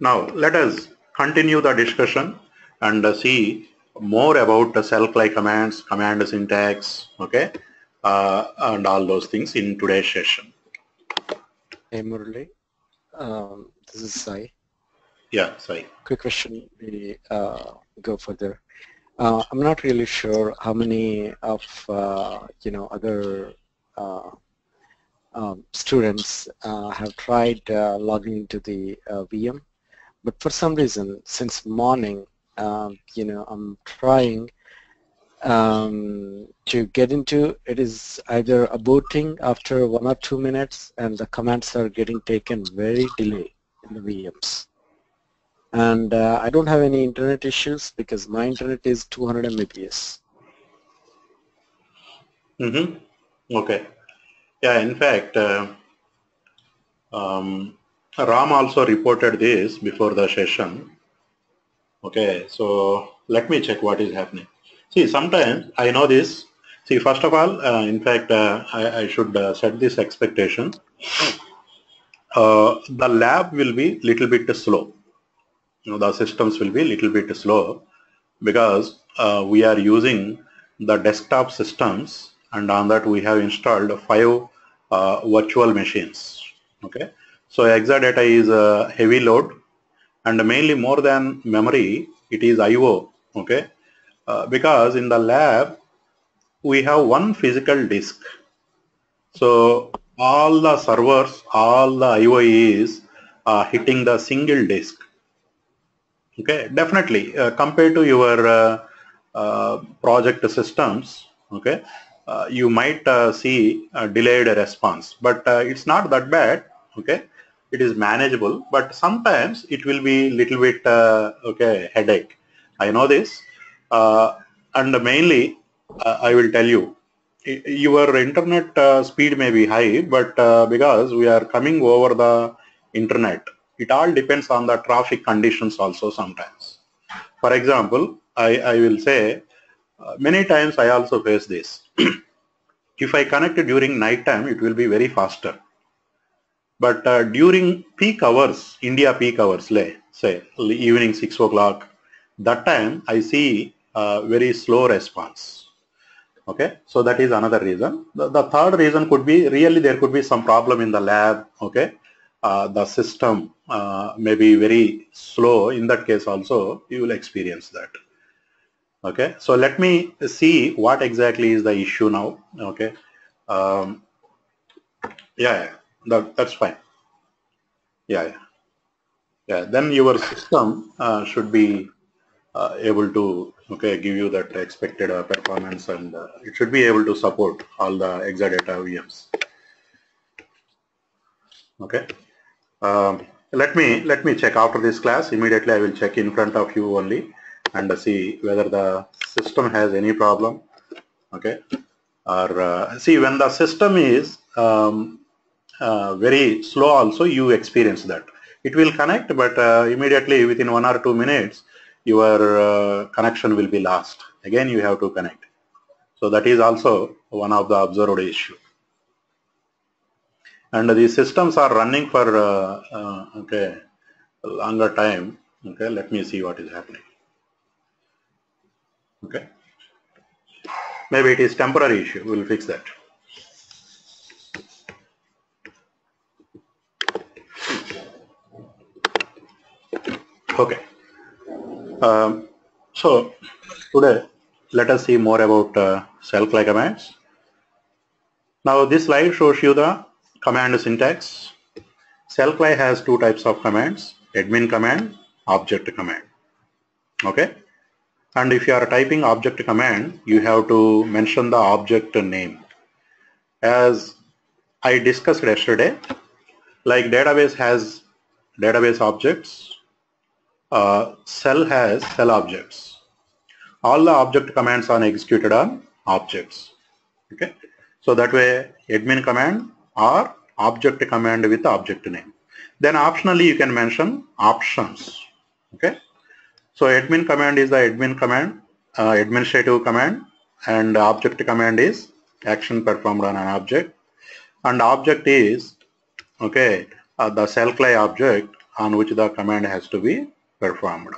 Now let us continue the discussion and uh, see more about the CellCli commands, command syntax, okay, uh, and all those things in today's session. Hey Murali, um, this is Sai. Yeah, sorry. Quick question, we uh, go further. Uh, I'm not really sure how many of uh, you know other uh, um, students uh, have tried uh, logging into the VM, but for some reason, since morning, um, you know, I'm trying um, to get into it is either aborting after one or two minutes and the commands are getting taken very delayed in the VMs. And uh, I don't have any internet issues because my internet is 200 Mbps. Mm-hmm. Okay. Yeah, in fact, uh, um, Ram also reported this before the session. Okay, so let me check what is happening. See, sometimes I know this. See, first of all, uh, in fact, uh, I, I, should uh, set this expectation. Uh, the lab will be little bit slow. You know, the systems will be little bit slow because uh, we are using the desktop systems and on that we have installed five uh, virtual machines. Okay, so Exadata is a heavy load and mainly more than memory, it is I/O. Okay, uh, because in the lab we have one physical disk. So all the servers, all the I/O is uh, hitting the single disk. Okay, definitely uh, compared to your uh, uh, project systems, okay, uh, you might see a delayed response, but it's not that bad. Okay, it is manageable, but sometimes it will be little bit okay headache. I know this uh, and mainly, uh, I will tell you, your internet uh, speed may be high, but because we are coming over the internet, it all depends on the traffic conditions also sometimes. For example, I, I will say, many times I also face this. if I connect during night time, it will be very faster. But uh, during peak hours, India peak hours, say evening 6 o'clock, that time I see very slow response. Okay, so that is another reason. The, the, third reason could be really there could be some problem in the lab. Okay, uh, the system uh, may be very slow. In that case also you will experience that. Okay, so let me see what exactly is the issue now. Okay, um, yeah, yeah that, that's fine. Yeah, yeah, yeah. Then your system uh, should be uh, able to okay give you that expected uh, performance and uh, it should be able to support all the Exadata VMs. Okay. Um, let me let me check after this class immediately I will check in front of you only and see whether the system has any problem okay or uh, see when the system is um, uh, very slow also you experience that it will connect but uh, immediately within one or two minutes your uh, connection will be lost. Again, you have to connect. So that is also one of the observed issue. And these systems are running for uh, uh, okay longer time. Okay, let me see what is happening. Okay, maybe it is temporary issue. We'll fix that. Okay. Um, so today let us see more about uh, CellCli commands. Now this slide shows you the command syntax. CellCli has two types of commands, admin command, object command. Okay. And if you are typing object command, you have to mention the object name. As I discussed yesterday, like database has database objects, uh, cell has cell objects. All the object commands are executed on objects. Okay. So that way admin command or object command with object name. Then optionally you can mention options. Okay. So admin command is the admin command, uh, administrative command and object command is action performed on an object and object is okay uh, the CellCli object on which the command has to be performed.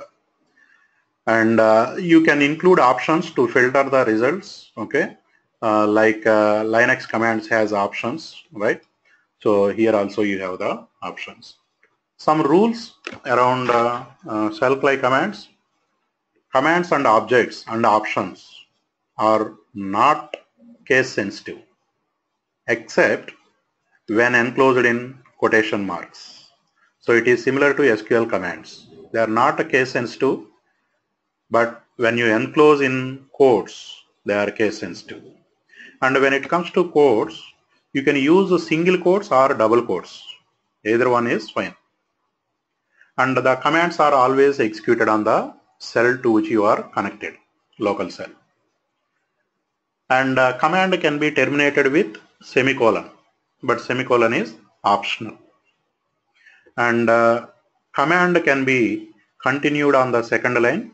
And uh, you can include options to filter the results, okay? Uh, like uh, Linux commands has options, right? So here also you have the options. Some rules around uh, uh, CellCli commands. Commands and objects and options are not case sensitive except when enclosed in quotation marks. So it is similar to SQL commands. They are not a case sensitive, but when you enclose in quotes, they are case sensitive. And when it comes to quotes, you can use single quotes or double quotes. Either one is fine. And the commands are always executed on the cell to which you are connected, local cell. And uh, command can be terminated with semicolon, but semicolon is optional. And uh, command can be continued on the second line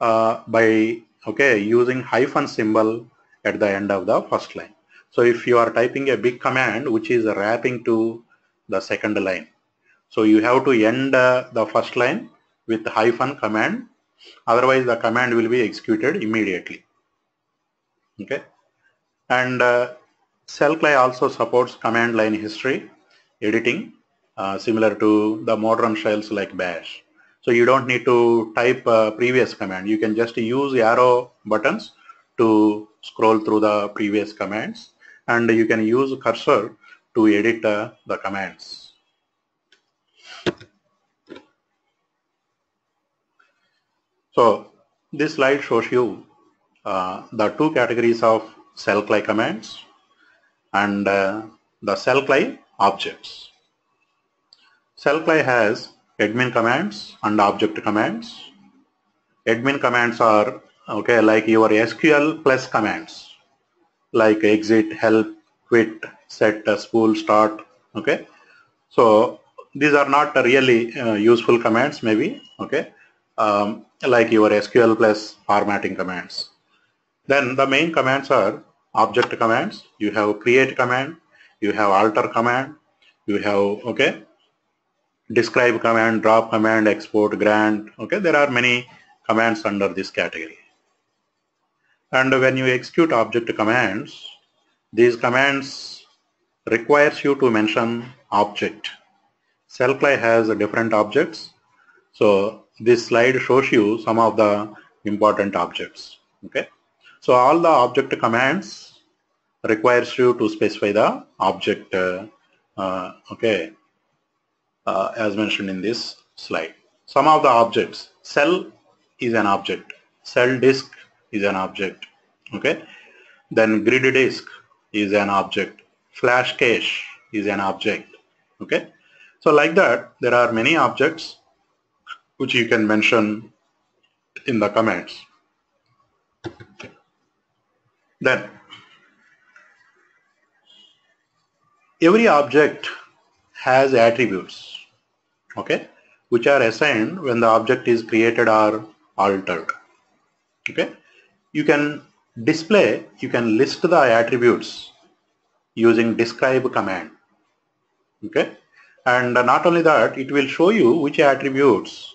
uh, by okay using hyphen symbol at the end of the first line. So if you are typing a big command which is wrapping to the second line, so you have to end uh, the first line with hyphen command, otherwise the command will be executed immediately. Okay, and uh, CellCli also supports command line history editing uh, similar to the modern shells like bash. So you don't need to type a previous command. You can just use arrow buttons to scroll through the previous commands and you can use cursor to edit uh, the commands. So this slide shows you uh, the two categories of CellCli commands and uh, the CellCli objects. CellCli has admin commands and object commands. Admin commands are okay like your SQL plus commands like exit, help, quit, set, spool, start. Okay, so these are not really uh, useful commands maybe. Okay, um, like your SQL plus formatting commands. Then the main commands are object commands. You have create command, you have alter command, you have okay describe command, drop command, export, grant. Okay, there are many commands under this category. And when you execute object commands, these commands requires you to mention object. CellCli has different objects. So this slide shows you some of the important objects. Okay. So all the object commands requires you to specify the object. Uh, uh, okay. Uh, as mentioned in this slide. Some of the objects. Cell is an object. Cell disk is an object. Okay. Then grid disk is an object. Flash cache is an object. Okay. So like that, there are many objects which you can mention in the comments. Then every object has attributes, okay, which are assigned when the object is created or altered. Okay, you can display, you can list the attributes using describe command. Okay, and not only that, it will show you which attributes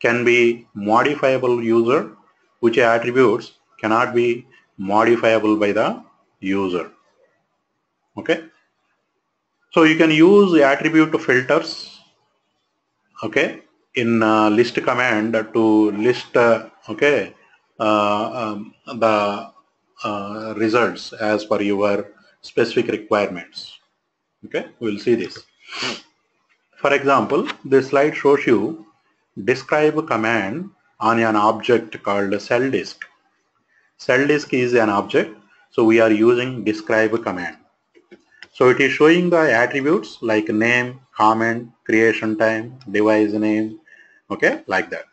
can be modifiable user, which attributes cannot be modifiable by the user. Okay. So you can use attribute filters, okay, in uh, list command to list, uh, okay, uh, um, the uh, results as per your specific requirements. Okay, we'll see this. For example, this slide shows you describe command on an object called cell disk. Cell disk is an object, so we are using describe command. So it is showing the attributes like name, comment, creation time, device name, okay, like that.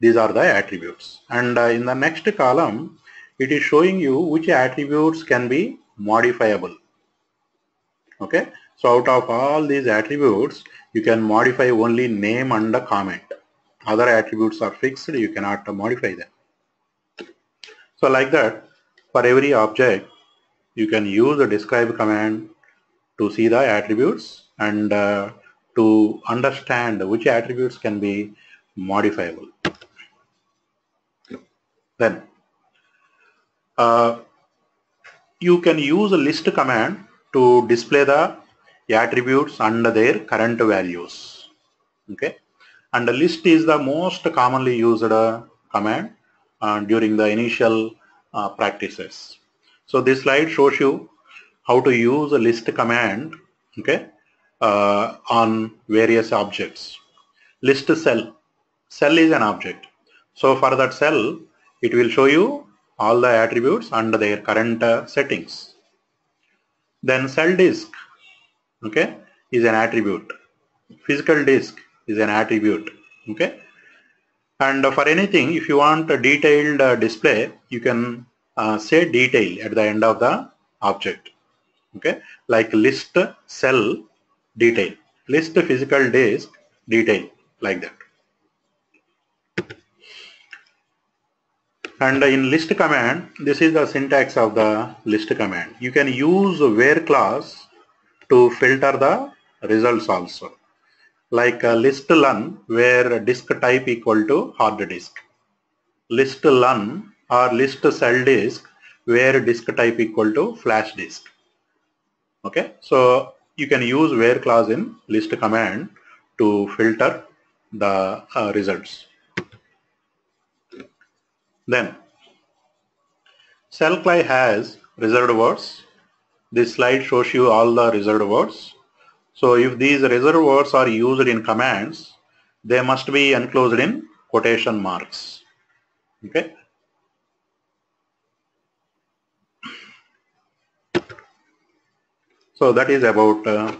These are the attributes. And uh, in the next column, it is showing you which attributes can be modifiable. Okay, so out of all these attributes, you can modify only name and the comment. Other attributes are fixed, you cannot modify them. So like that, for every object, you can use the describe command to see the attributes and uh, to understand which attributes can be modifiable. Then uh, you can use a list command to display the attributes and their current values. Okay, and the list is the most commonly used uh, command uh, during the initial uh, practices. So this slide shows you how to use a list command. Okay, uh, on various objects. List cell. Cell is an object. So for that cell, it will show you all the attributes under their current uh, settings. Then cell disk, okay, is an attribute. Physical disk is an attribute, okay. And for anything, if you want a detailed uh, display, you can uh, say detail at the end of the object, okay, like list cell detail, list physical disk detail like that. And in list command, this is the syntax of the list command. You can use where clause to filter the results also. Like list lun where disk type equal to hard disk. List lun or list cell disk where disk type equal to flash disk. Okay, so you can use where clause in list command to filter the uh, results. Then CellCli has reserved words. This slide shows you all the reserved words. So if these reserved words are used in commands, they must be enclosed in quotation marks. Okay. So that is about uh,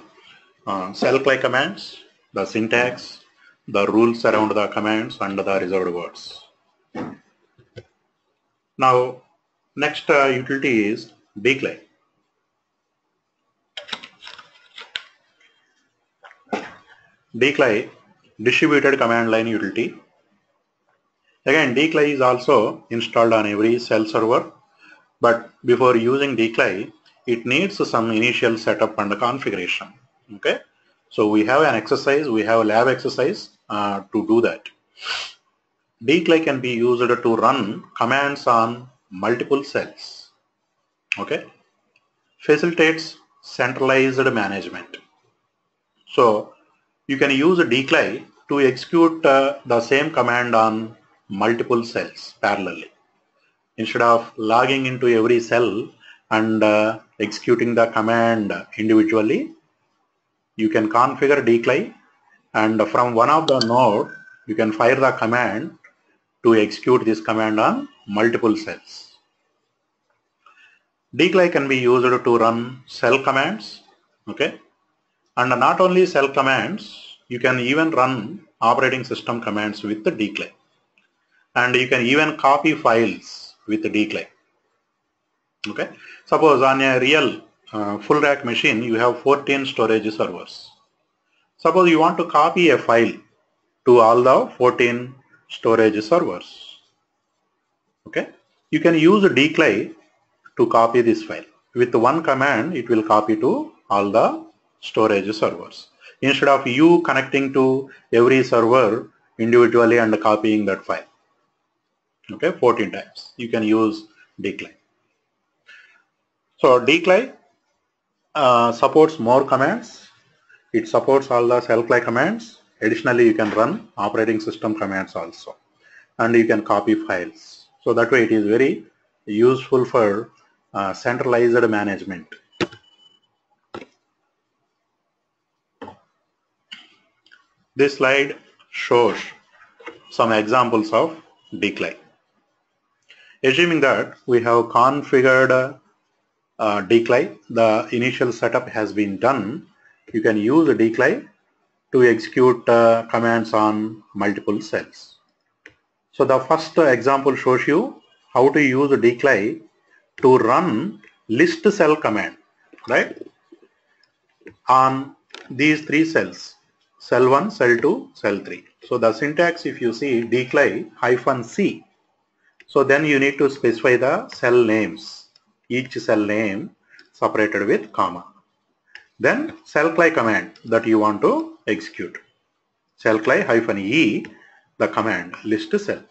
uh, commands, the syntax, the rules around the commands and the reserved words. Now, next uh, utility is dcli. Dcli distributed command line utility. Again, dcli is also installed on every cell server, but before using dcli, it needs some initial setup and configuration. Okay, so we have an exercise, we have a lab exercise uh, to do that. dcli can be used to run commands on multiple cells. Okay, facilitates centralized management. So you can use a dcli to execute uh, the same command on multiple cells parallelly. Instead of logging into every cell and uh, executing the command individually, you can configure dcli and from one of the node, you can fire the command to execute this command on multiple cells. dcli can be used to run cell commands, okay? And not only cell commands, you can even run operating system commands with the dcli. And you can even copy files with the dcli. Okay. Suppose on a real uh, full rack machine, you have 14 storage servers. Suppose you want to copy a file to all the 14 storage servers. Okay. You can use dcli to copy this file. With one command, it will copy to all the storage servers. Instead of you connecting to every server individually and copying that file. Okay, 14 times. You can use dcli. So dcli uh, supports more commands. It supports all the CellCli commands. Additionally, you can run operating system commands also. And you can copy files. So that way it is very useful for uh, centralized management. This slide shows some examples of dcli. Assuming that we have configured uh, dcli, the initial setup has been done, you can use dcli to execute uh, commands on multiple cells. So the first example shows you how to use dcli to run list cell command, right? On these three cells, cell 1, cell 2, cell 3. So the syntax if you see dcli hyphen c. So then you need to specify the cell names, each cell name separated with comma. Then CellCli command that you want to execute. Cellcli hyphen E, the command list cell.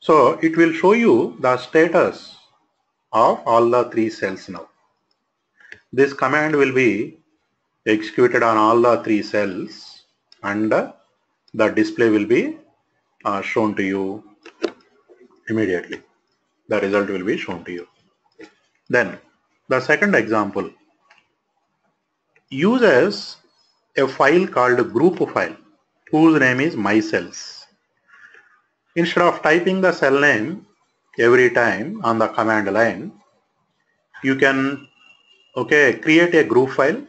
So it will show you the status of all the three cells now. This command will be executed on all the three cells and uh, the display will be uh, shown to you immediately. The result will be shown to you. Then the second example uses a file called group file whose name is my cells. Instead of typing the cell name every time on the command line, you can okay create a group file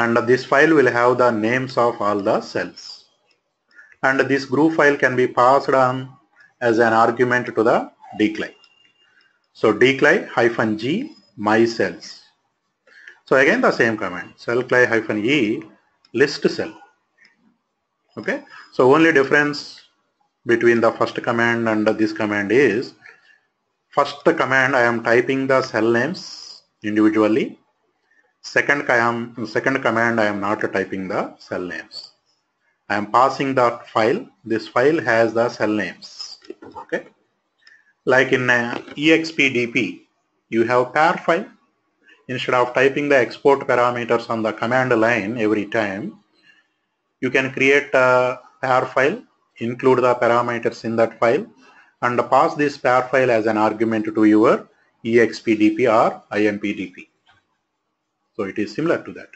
and this file will have the names of all the cells. And this group file can be passed on as an argument to the dcli. So dcli hyphen g my cells. So again the same command cellcli hyphen e list cell. Okay. So only difference between the first command and this command is first command I am typing the cell names individually. Second, I am, second command I am not typing the cell names. I am passing that file. This file has the cell names. Okay. Like in uh, expdp, you have parfile. Instead of typing the export parameters on the command line every time, you can create a parfile, include the parameters in that file, and pass this parfile as an argument to your expdp or impdp. So it is similar to that.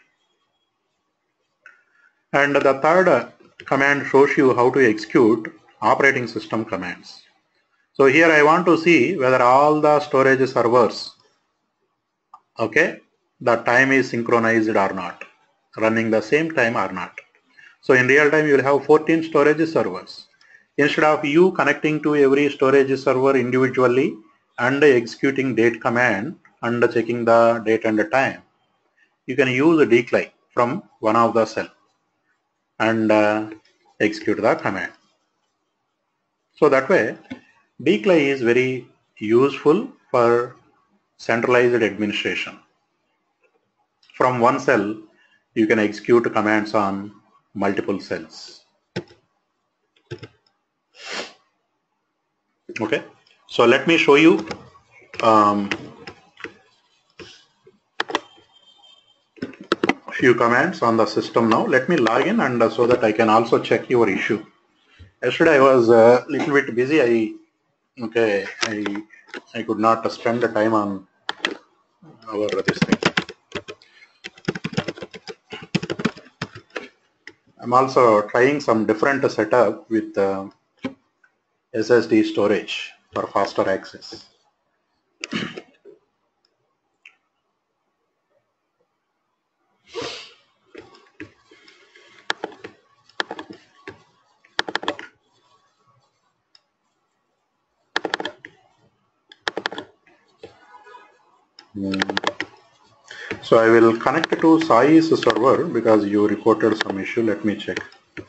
And the third uh, command shows you how to execute operating system commands. So here I want to see whether all the storage servers, okay, the time is synchronized or not, running the same time or not. So in real time you will have 14 storage servers. Instead of you connecting to every storage server individually and executing date command and checking the date and the time, you can use a dcli from one of the cell and uh, execute the command. So that way dcli is very useful for centralized administration. From one cell you can execute commands on multiple cells. Okay, so let me show you um, few commands on the system now. Let me log in and uh, so that I can also check your issue. Yesterday I was a little bit busy. I okay I I could not spend the time on our this thing. I'm also trying some different setup with uh, SSD storage for faster access. So I will connect to Sai's server because you reported some issue. Let me check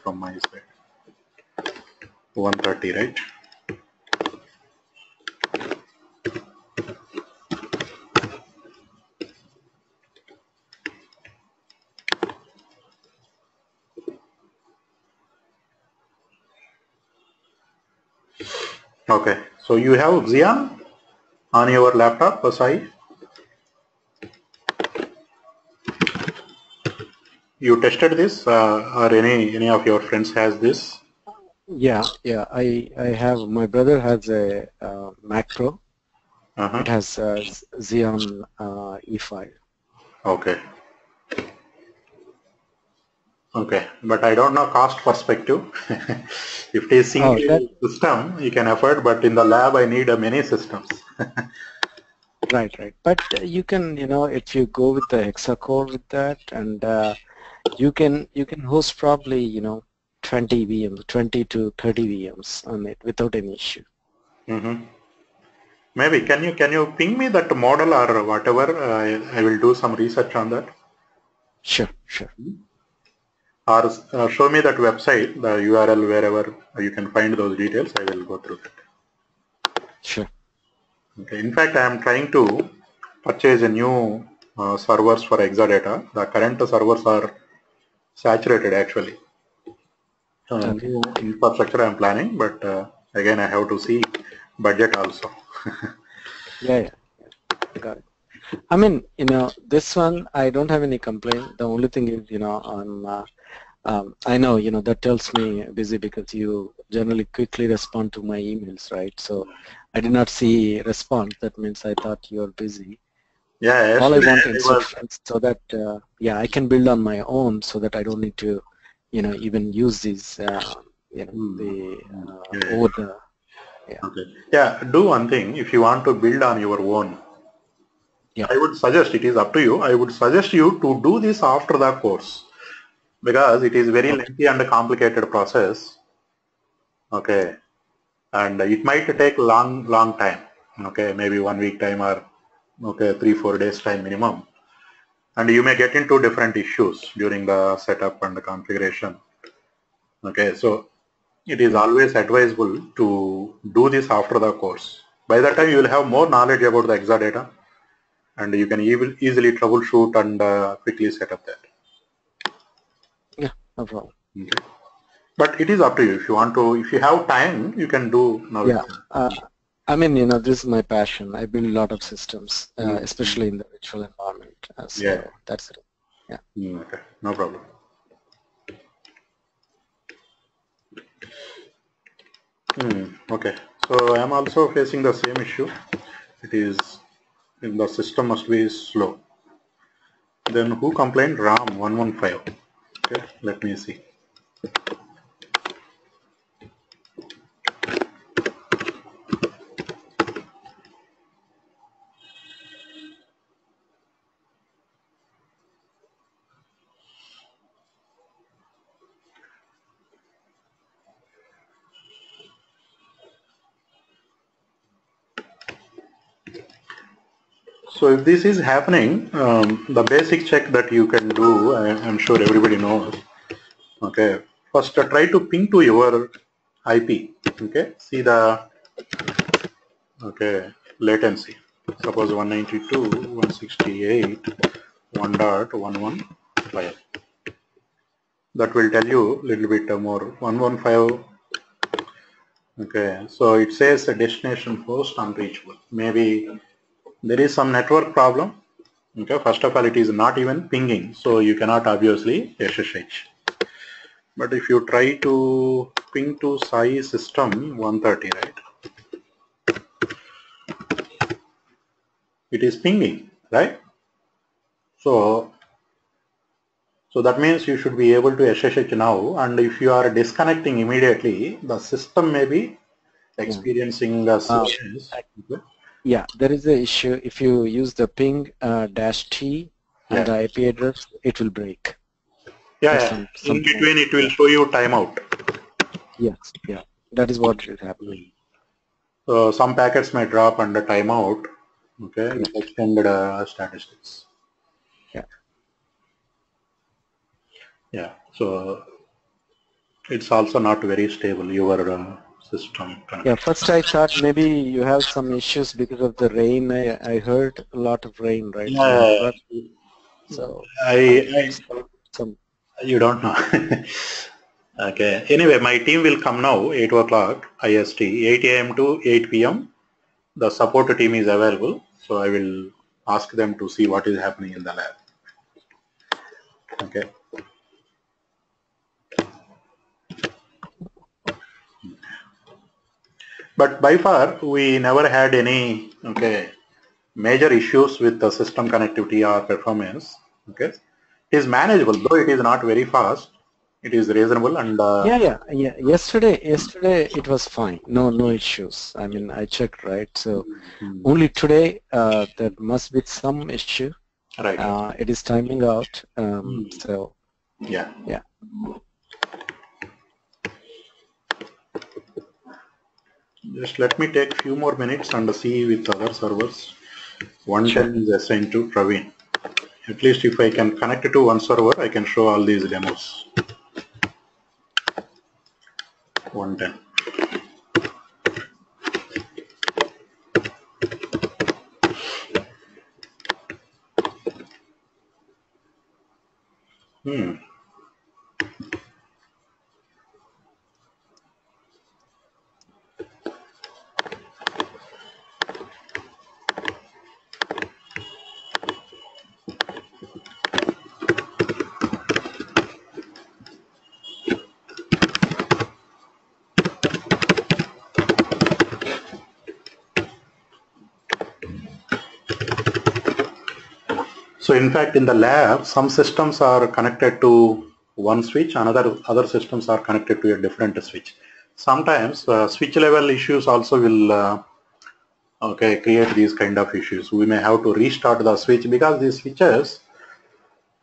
from my side. 130, right? Okay, so you have Xeon on your laptop, Sai? You tested this uh, or any any of your friends has this? Yeah yeah i i have my brother has a uh, mac pro uh-huh. it has uh, xeon uh, e5 okay. Okay but i don't know cost perspective. If it is single Oh, that- system you can afford but in the lab i need uh, many systems. Right right. But you can you know if you go with the hexa core with that and uh, you can you can host probably you know 20 VMs 20 to 30 VMs on it without any issue. Hmm maybe can you can you ping me that model or whatever? Uh, I, I will do some research on that. Sure sure. Or uh, show me that website the url wherever you can find those details. I will go through that sure. Okay. In fact, I am trying to purchase a new uh, servers for Exadata. The current servers are saturated actually. uh, new infrastructure I'm planning, but uh, again I have to see budget also. Yeah, yeah. Got it. I mean, you know, this one I don't have any complaint. The only thing is, you know, on uh, um, I know, you know, that tells me busy because you generally quickly respond to my emails, right? So I did not see response. That means I thought you're busy. Yeah, All I want I was- instructions so that, uh, yeah, I can build on my own so that I don't need to, you know, even use these, uh, you know, Hmm. the uh, Yeah. over the, Okay. Yeah, do one thing. If you want to build on your own, Yeah. I would suggest, it is up to you, I would suggest you to do this after the course because it is very lengthy and complicated process. Okay. And it might take long, long time. Okay, maybe one week time or okay, three, four days time minimum. And you may get into different issues during the setup and the configuration. Okay, so it is always advisable to do this after the course. By that time, you will have more knowledge about the Exadata and you can ev- easily troubleshoot and uh, quickly set up that. yeah no problem. Okay. But it is up to you. If you want to, if you have time, you can do now. Yeah. Uh, I mean, you know, this is my passion. I build a lot of systems, uh, Mm. especially in the virtual environment. Uh, so Yeah. that's it. Mm, okay, no problem. Hmm, okay, so I am also facing the same issue. It is the system must be slow. Then who complained? RAM 115. Okay, let me see. So if this is happening, um, the basic check that you can do, I, I'm sure everybody knows. Okay, first uh, try to ping to your IP. Okay, see the okay latency. Suppose 192, 168, 1.115. That will tell you a little bit more. 115. Okay, so it says a destination host unreachable. Maybe there is some network problem. Okay, first of all, it is not even pinging, so you cannot obviously SSH. But if you try to ping to Sai system 130, right? It is pinging, right? So, so that means you should be able to SSH now, and if you are disconnecting immediately, the system may be hmm. experiencing the ah, sessions. Okay. Yeah, there is a issue. If you use the ping uh, dash T and the IP address, it will break. Yeah, yeah. some- in some- between it will show you timeout. Yes, yeah, that is what is happening. So some packets may drop under timeout. Okay, with extended uh, statistics. Yeah. Yeah. So it's also not very stable. Your uh, system. Yeah, first I thought maybe you have some issues because of the rain. I, I heard a lot of rain, right? Yeah. So I, some, some I you don't know. okay. Anyway, my team will come now. Eight o'clock IST. 8 a.m. to 8 p.m. The support team is available. So I will ask them to see what is happening in the lab. Okay. But by far, we never had any okay major issues with the system connectivity or performance. Okay, it is manageable though it is not very fast. It is reasonable and uh, yeah, yeah, yeah. Yesterday, yesterday it was fine. No, no issues. I mean, I checked, right? So hmm, only today uh, there must be some issue. right. Uh, it is timing out. Um, Hmm. so yeah. yeah. Just let me take few more minutes and see with other servers. One ten is assigned to Praveen. At least if I can connect it to one server, I can show all these demos. 110. Hmm. In fact, in the lab, some systems are connected to one switch, another other systems are connected to a different switch. Sometimes uh, switch level issues also will uh, okay create these kind of issues. We may have to restart the switch because these switches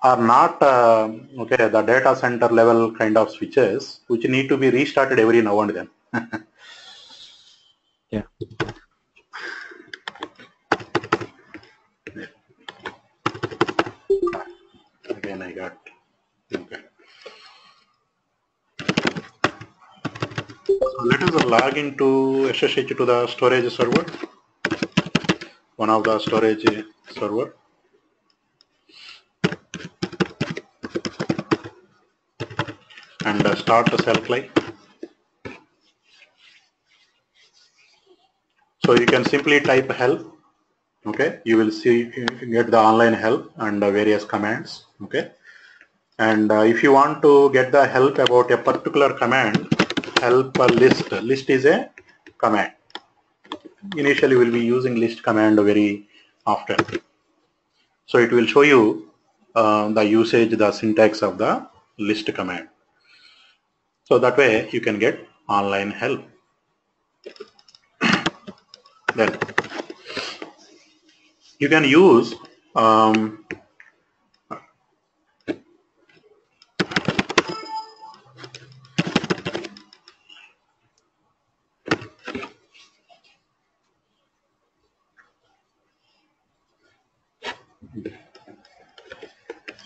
are not uh, okay the data center level kind of switches which need to be restarted every now and then. yeah. Again, I got okay. So let us log into SSH to the storage server, one of the storage server. and uh, start the CellClient. So you can simply type help. Okay, you will see get the online help and various commands. Okay, and uh, if you want to get the help about a particular command, help a list. List is a command. Initially, we'll be using list command very often. So it will show you uh, the usage, the syntax of the list command. So that way you can get online help. then you can use um,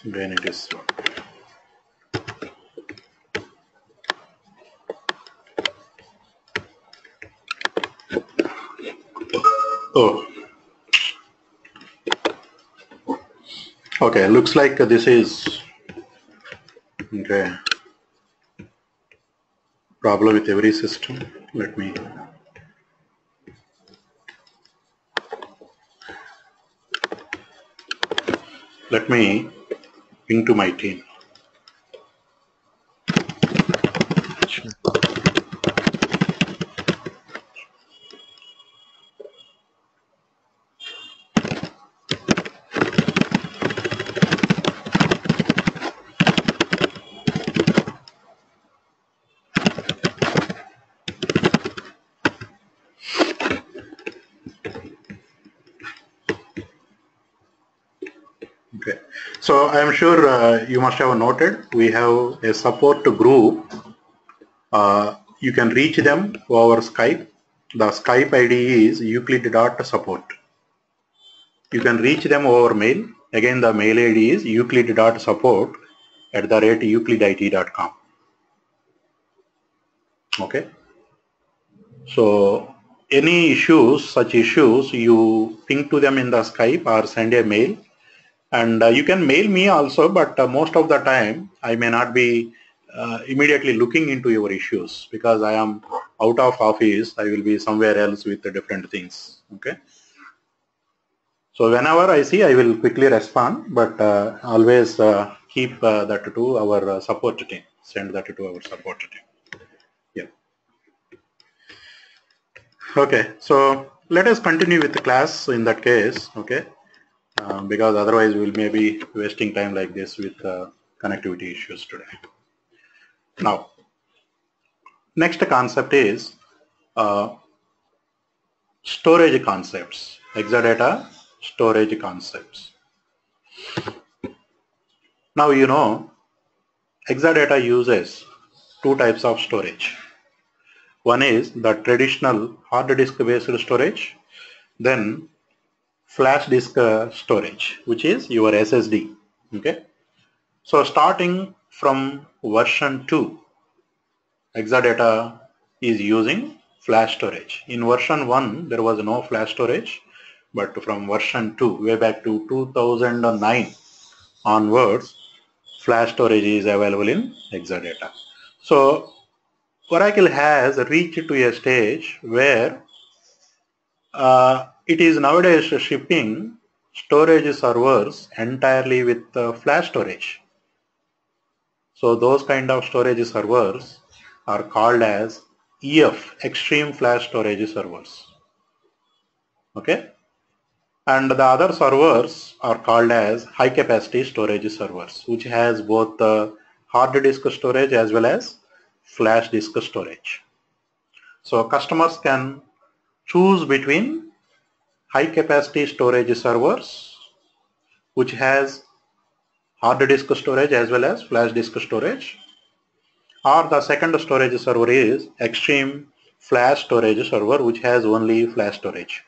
when it is Oh. Okay, looks like this is okay. Problem with every system. Let me let me ping to my team. Okay. So I am sure uh, you must have noted we have a support group. Uh, you can reach them over Skype. The Skype ID is euclid.support. You can reach them over mail. Again, the mail ID is euclid.support at the rate euclidit.com. Okay. So any issues, such issues, you ping to them in the Skype or send a mail and uh, you can mail me also but uh, most of the time I may not be uh, immediately looking into your issues because I am out of office. I will be somewhere else with different things. Okay? So whenever I see I will quickly respond but uh, always uh, keep uh, that to our support team. Send that to our support team. Yeah. Okay. So let us continue with the class in that case. Okay um, because otherwise we'll maybe wasting time like this with uh, connectivity issues today. Now, next concept is uh, storage concepts, Exadata storage concepts. Now you know Exadata uses two types of storage. One is the traditional hard disk based storage, then flash disk uh, storage, which is your SSD. Okay. So starting from version 2, Exadata is using flash storage. In version 1, there was no flash storage, but from version 2, way back to 2009 onwards, flash storage is available in Exadata. So Oracle has reached to a stage where uh, it is nowadays shipping storage servers entirely with uh, flash storage. So those kind of storage servers are called as EF, Extreme Flash Storage Servers. Okay. And the other servers are called as high capacity storage servers, which has both the hard disk storage as well as flash disk storage. So customers can choose between high capacity storage servers, which has hard disk storage as well as flash disk storage, or the second storage server is extreme flash storage server, which has only flash storage.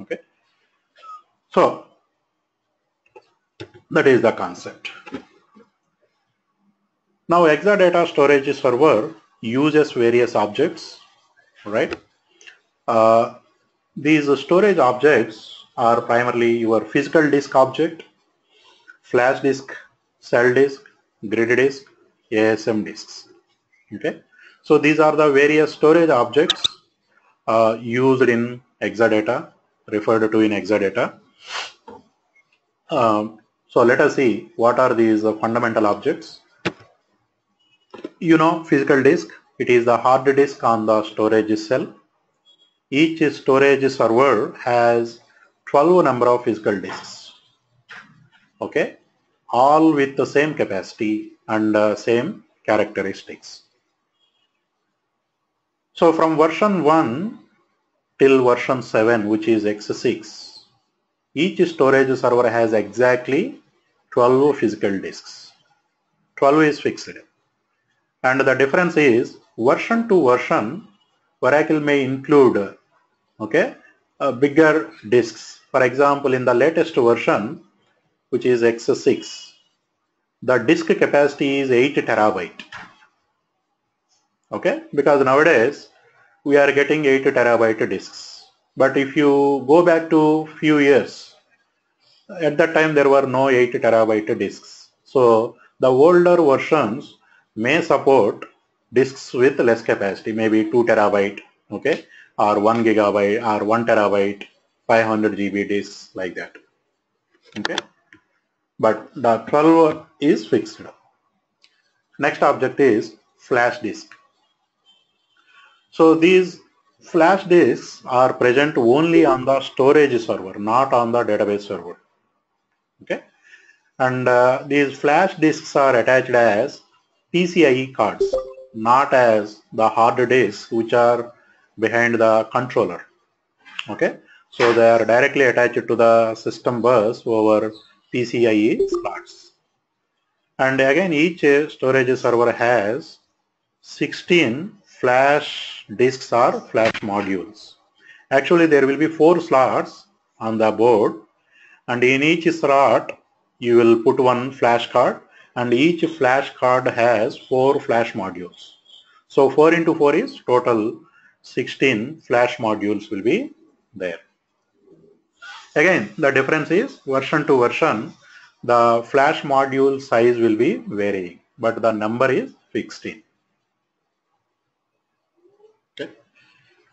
Okay. So that is the concept. Now Exadata storage server uses various objects, right? Uh, these storage objects are primarily your physical disk object, flash disk, cell disk, grid disk, ASM disks. Okay, so these are the various storage objects uh, used in Exadata, referred to in Exadata. Um, so let us see what are these uh, fundamental objects. You know physical disk, it is the hard disk on the storage cell. Each storage server has 12 number of physical disks. Okay, all with the same capacity and uh, same characteristics. So from version 1 till version 7 which is X6 each storage server has exactly 12 physical disks. 12 is fixed. And the difference is version to version, Oracle may include okay, uh, bigger disks. For example, in the latest version, which is X6, the disk capacity is 8 terabyte. Okay, because nowadays we are getting 8 terabyte disks. But if you go back to few years, at that time there were no 8 terabyte disks. So the older versions may support disks with less capacity, maybe 2 terabyte, okay, or 1 gigabyte or 1 terabyte, 500 GB disks like that. Okay, but the 12 is fixed. Next object is flash disk. So these flash disks are present only on the storage server, not on the database server. Okay, and uh, these flash disks are attached as PCIe cards, not as the hard disks which are behind the controller. Okay, so they are directly attached to the system bus over PCIe slots. And again, each storage server has 16 flash disks or flash modules. Actually, there will be four slots on the board and in each slot you will put one flash card and each flash card has four flash modules. So 4 into 4 is total 16 flash modules will be there. Again, the difference is version to version, the flash module size will be varying, but the number is fixed in. Okay.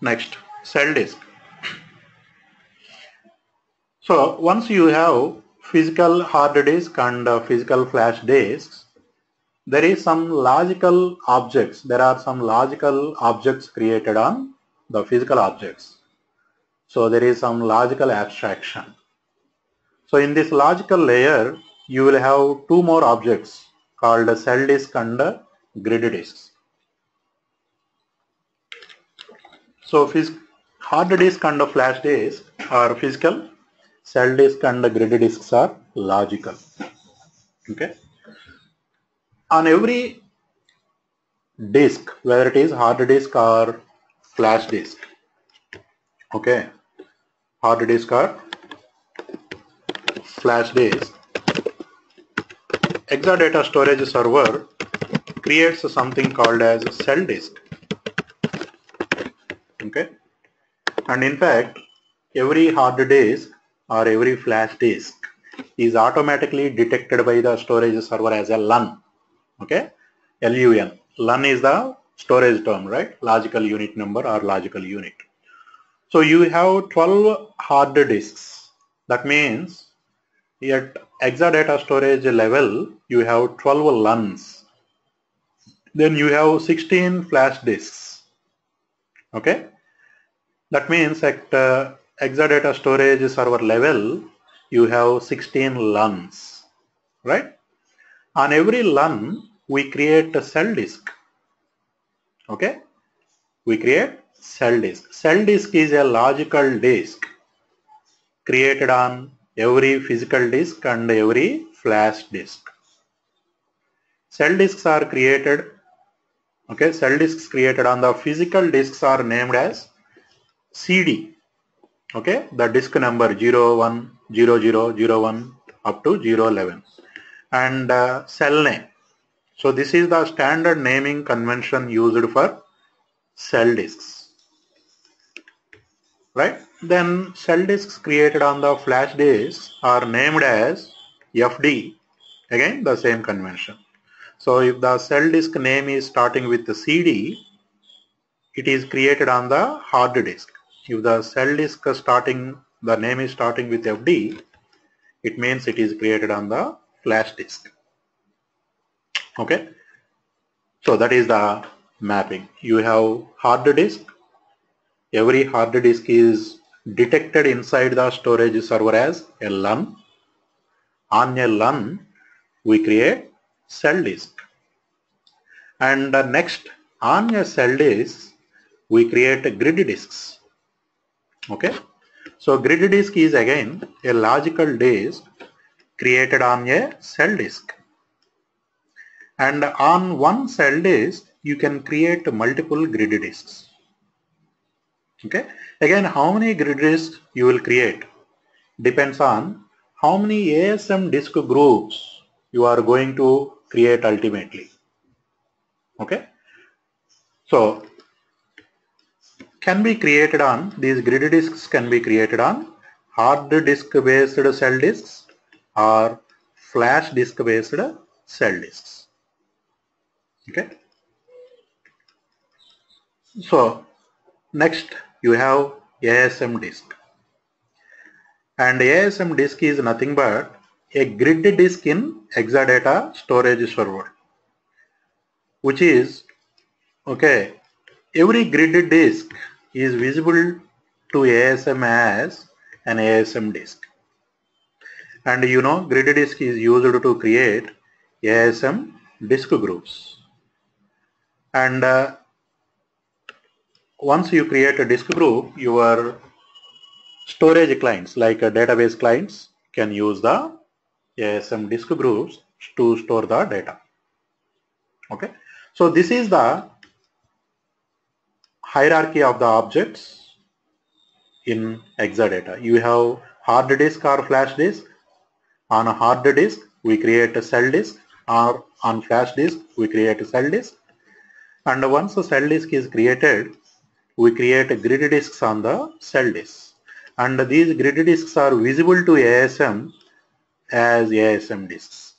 Next, cell disk. So once you have physical hard disk and uh, physical flash disks, there is some logical objects. There are some logical objects created on the physical objects. So there is some logical abstraction. So in this logical layer, you will have two more objects called cell disk and grid disks. So hard disk and flash disk are physical, cell disk and the grid disks are logical. Okay. On every disk, whether it is hard disk or flash disk, okay, hard disk or flash disk, Exadata storage server creates something called as cell disk. Okay, and in fact, every hard disk or every flash disk is automatically detected by the storage server as a LUN. Okay, LUN. LUN is the storage term, right? Logical unit number or logical unit. So you have 12 hard disks. That means at Exadata storage level, you have 12 LUNs. Then you have 16 flash disks. Okay. That means at uh, Exadata storage server level, you have 16 LUNs, right? On every LUN, we create a cell disk. Okay? We create cell disk. Cell disk is a logical disk created on every physical disk and every flash disk. Cell disks are created, okay, cell disks created on the physical disks are named as CD, okay, the disk number 01, 00, 01 up to 011 and uh, cell name. So this is the standard naming convention used for cell disks, right? Then cell disks created on the flash disk are named as FD, again the same convention. So if the cell disk name is starting with the CD, it is created on the hard disk. If the cell disk starting, the name is starting with FD, it means it is created on the flash disk. Okay. So that is the mapping. You have hard disk. Every hard disk is detected inside the storage server as a LUN. On a LUN, we create cell disk. And next, on a cell disk, we create grid disks. Okay. So grid disk is again a logical disk created on a cell disk. And on one cell disk, you can create multiple grid disks. Okay. Again, how many grid disks you will create depends on how many ASM disk groups you are going to create ultimately. Okay. So can be created on these grid disks can be created on hard disk based cell disks or flash disk based cell disks. Okay. So next you have ASM disk and ASM disk is nothing but a grid disk in Exadata storage server which is okay every grid disk is visible to ASM as an ASM disk. And you know grid disk is used to create ASM disk groups. And uh, once you create a disk group your storage clients like uh, database clients can use the ASM disk groups to store the data. Okay? So this is the hierarchy of the objects in Exadata you have hard disk or flash disk. On a hard disk we create a cell disk. Or on flash disk we create a cell disk. And once a cell disk is created we create a grid disks on the cell disk. And these grid disks are visible to ASM as ASM disks.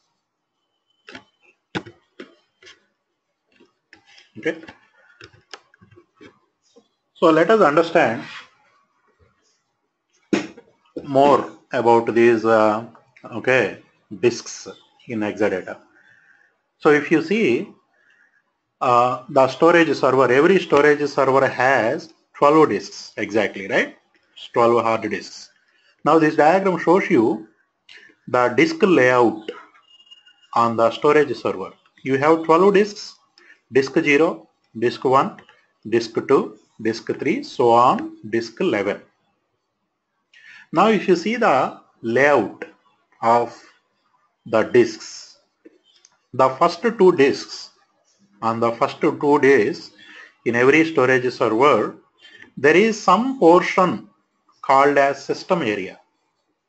Okay so let us understand more about these uh, okay disks in Exadata. So if you see uh, the storage server, every storage server has 12 disks exactly, right? 12 hard disks. Now this diagram shows you the disk layout on the storage server. You have 12 disks, disk 0, disk 1, disk 2, disk 3, so on, disk 11. Now if you see the layout of the disks. The first two disks on the first two days in every storage server there is some portion called as system area.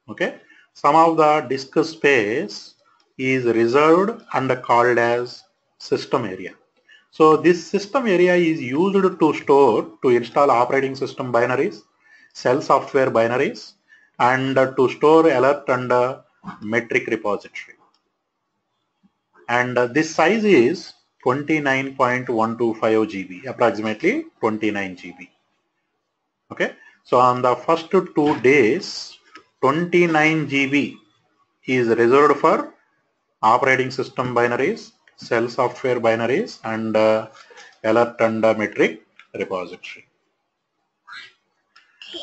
Okay, some of the disk space is reserved and called as system area. So this system area is used to store to install operating system binaries, cell software binaries and to store alert and metric repository. And uh, this size is 29.125 GB, approximately 29 GB. Okay, so on the first two days, 29 GB is reserved for operating system binaries, cell software binaries, and uh, alert and uh, metric repository.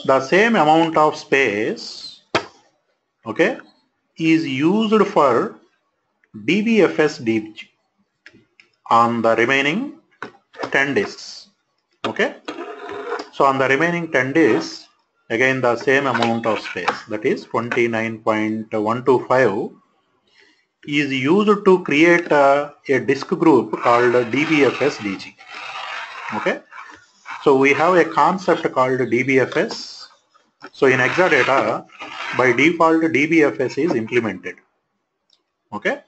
the same amount of space, okay, is used for DBFS DG on the remaining 10 disks. Okay. So on the remaining 10 disks, again the same amount of space that is 29.125 is used to create a, a disk group called DBFS DG. Okay. So we have a concept called DBFS. So in Exadata, by default DBFS is implemented. Okay.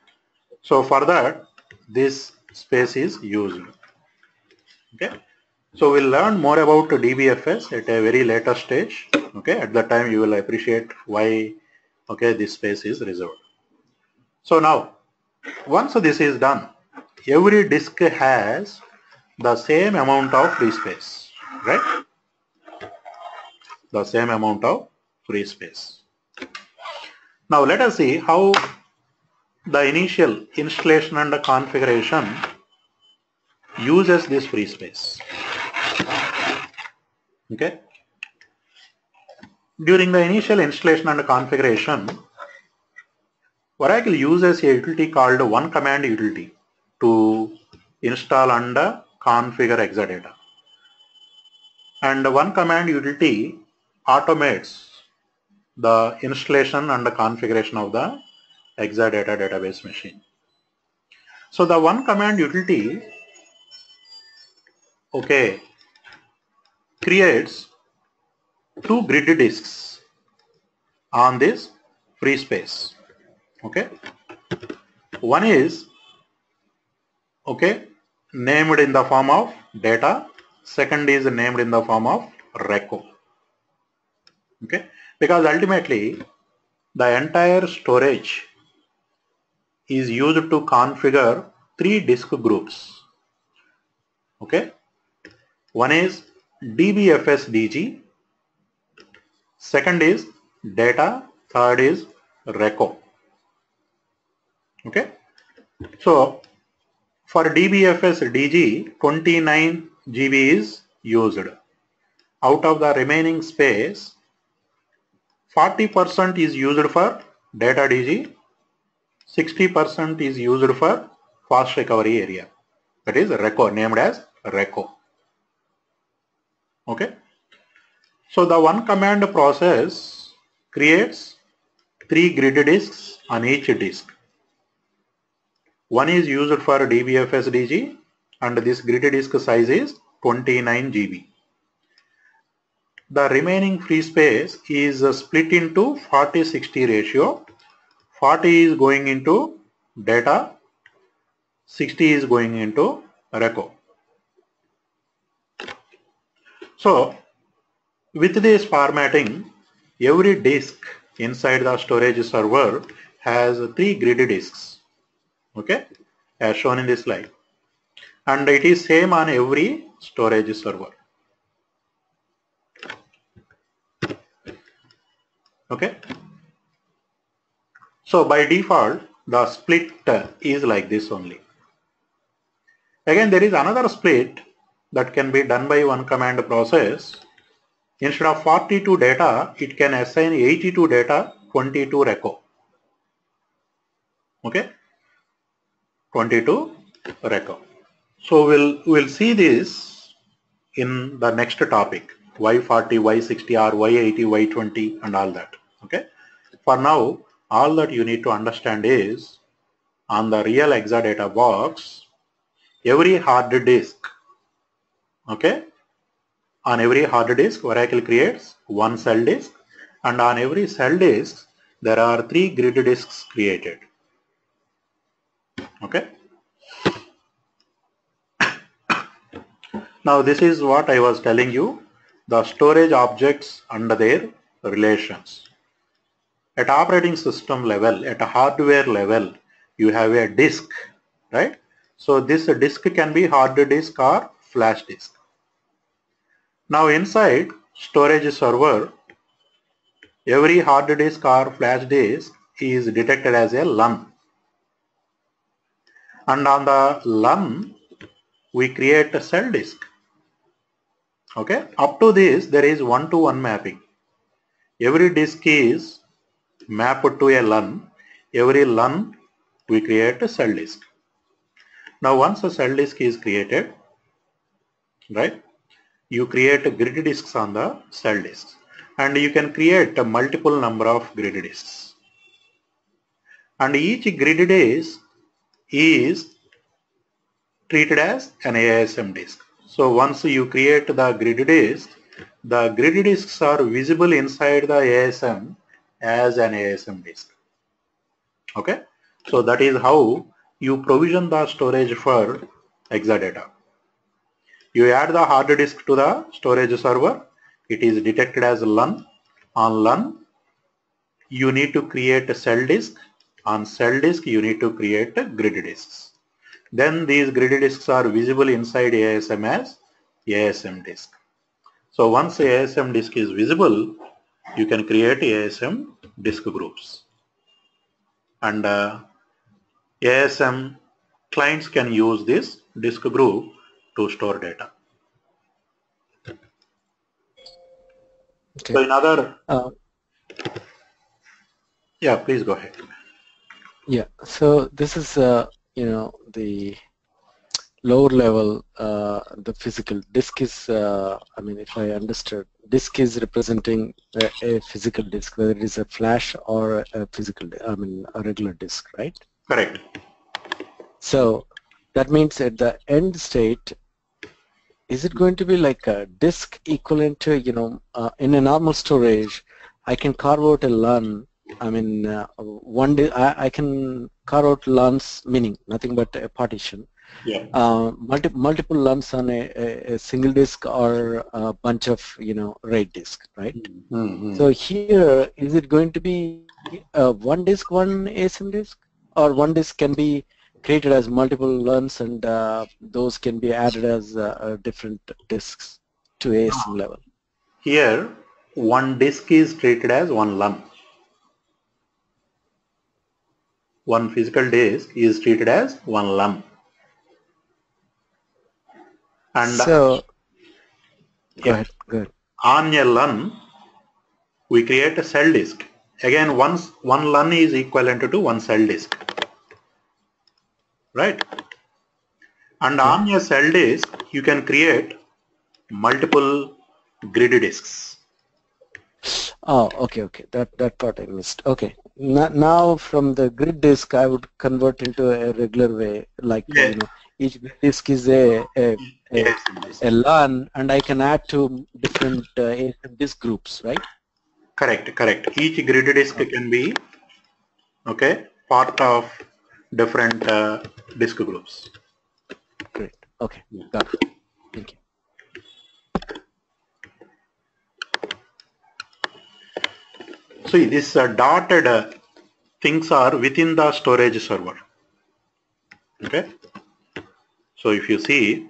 So for that, this space is used. Okay. So we'll learn more about DBFS at a very later stage. Okay. At that time, you will appreciate why okay this space is reserved. So now, once this is done, every disk has the same amount of free space, right? The same amount of free space. Now let us see how the initial installation and the configuration uses this free space. Okay. During the initial installation and configuration, Oracle uses a utility called one command utility to install and configure Exadata. And one command utility automates the installation and the configuration of the Exadata database machine. So the one command utility, okay, creates two grid disks on this free space. Okay, one is okay named in the form of data. Second is named in the form of reco. Okay, because ultimately the entire storage is used to configure three disk groups. Okay, one is DBFS DG, second is data, third is reco. Okay, so for DBFS DG 29 GB is used. Out of the remaining space 40% is used for data DG 60% is used for fast recovery area. That is reco named as reco. Okay? So the one command process creates three grid disks on each disk one is used for dbfs dg and this grid disk size is 29 GB the remaining free space is split into 40-60 ratio. 40 is going into data, 60 is going into reco. So with this formatting, every disk inside the storage server has three grid disks, okay, as shown in this slide. And it is same on every storage server. Okay. So by default, the split is like this only. Again, there is another split that can be done by one command process. Instead of 42 data, it can assign 82 data, 22 reco. Okay, 22 reco. So we'll we'll see this in the next topic: Y40, Y60, or Y80, Y20, and all that. Okay. For now, all that you need to understand is on the real Exadata box, every hard disk, okay, on every hard disk, Oracle creates one cell disk and on every cell disk, there are three grid disks created. Okay. now this is what I was telling you, the storage objects under their relations. At operating system level, at a hardware level, you have a disk, right? So this disk can be hard disk or flash disk. Now inside storage server, every hard disk or flash disk is detected as a LUN. And on the LUN, we create a cell disk. Okay, up to this there is one-to-one mapping. Every disk is mapped to a LUN. Every LUN we create a cell disk. Now once a cell disk is created, right, you create grid disks on the cell disks and you can create a multiple number of grid disks. And each grid disk is treated as an ASM disk. So once you create the grid disk, the grid disks are visible inside the ASM as an ASM disk. Okay, so that is how you provision the storage for Exadata. You add the hard disk to the storage server. It is detected as LUN. On LUN, you need to create a cell disk. On cell disk, you need to create grid disks. Then these grid disks are visible inside ASM as ASM disk. So once ASM disk is visible, you can create ASM disk groups. And uh, ASM clients can use this disk group to store data. Okay. So in other, Uh, yeah, please go ahead. Yeah, so this is, uh, you know, the lower level, uh, the physical disk is, uh, I mean, if I understood, disk is representing a, a physical disk, whether it is a flash or a physical, I mean, a regular disk, right? Correct. So that means at the end state, is it going to be like a disk equivalent to, you know, uh, in a normal storage, I can carve out a LUN. I mean, uh, one di- I, I can carve out LUNs, meaning nothing but a partition. Yeah. Uh, multi, multiple LUNs on a, a, a single disk or a bunch of, you know, RAID disk, right? Mhm. So here, is it going to be uh, one disk, one ASM disk, or one disk can be created as multiple LUNs and uh, those can be added as uh, uh, different disks to ASM level? Here, one disk is treated as one LUN. One physical disk is treated as one LUN. And so, go Yeah. ahead, go ahead. on a LUN, we create a cell disk. Again, once one LUN is equivalent to one cell disk. Right? And on a cell disk, you can create multiple grid disks. Oh, okay, okay. That that part I missed. Okay. Now, from the grid disk, I would convert into a regular way, like Yeah. you know, each disk is a a, a, a LUN, and I can add to different uh, disk groups, right? Correct, correct. Each grid disk can be, okay, part of different uh, disk groups. Great. Okay. Yeah. Got it. Thank you. See, these uh, dotted uh, things are within the storage server. Okay. So if you see,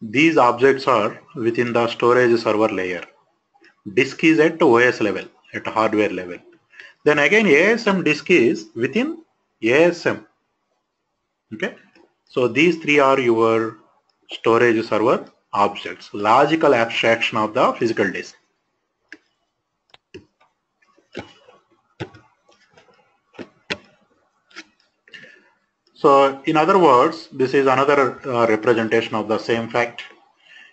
these objects are within the storage server layer. Disk is at OS level, at hardware level. Then again, ASM disk is within ASM. Okay. So these three are your storage server objects, logical abstraction of the physical disk. So in other words, this is another uh, representation of the same fact.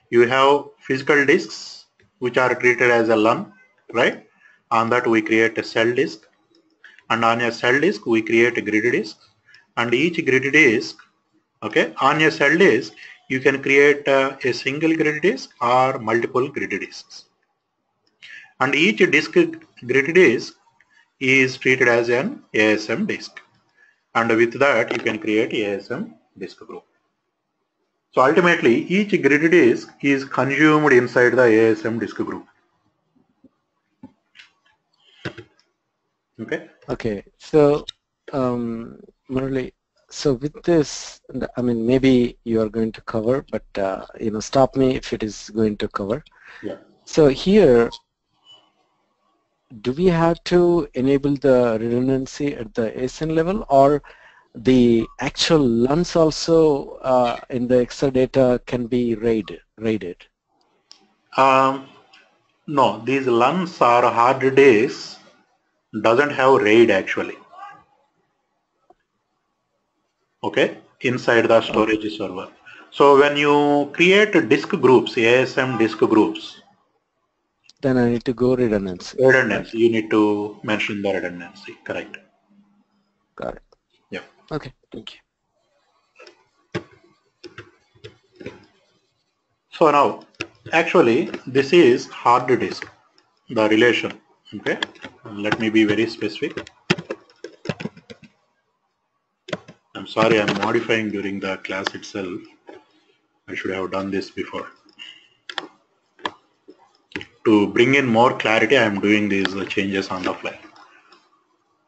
You have physical disks which are treated as a LUN, right? On that we create a cell disk and on a cell disk we create a grid disk and each grid disk, okay, on a cell disk you can create uh, a single grid disk or multiple grid disks. And each disk grid disk is treated as an ASM disk and with that you can create ASM disk group. So ultimately each grid disk is consumed inside the ASM disk group. Okay. Okay. So, um, Murali, so with this, I mean, maybe you are going to cover, but uh, you know, stop me if it is going to cover. Yeah. So here, do we have to enable the redundancy at the ASM level or the actual LUNs also uh, in the Exadata can be raided? raided? Um, no, these LUNs are hard disks doesn't have RAID actually. Okay, inside the storage server. So when you create disk groups, ASM disk groups, then I need to go redundancy. redundancy, you need to mention the redundancy, correct. Got it. Yeah. Okay, thank you. So now, actually, this is hard disk, the relation. Okay, let me be very specific. I'm sorry, I'm modifying during the class itself. I should have done this before. To bring in more clarity, I am doing these uh, changes on the fly.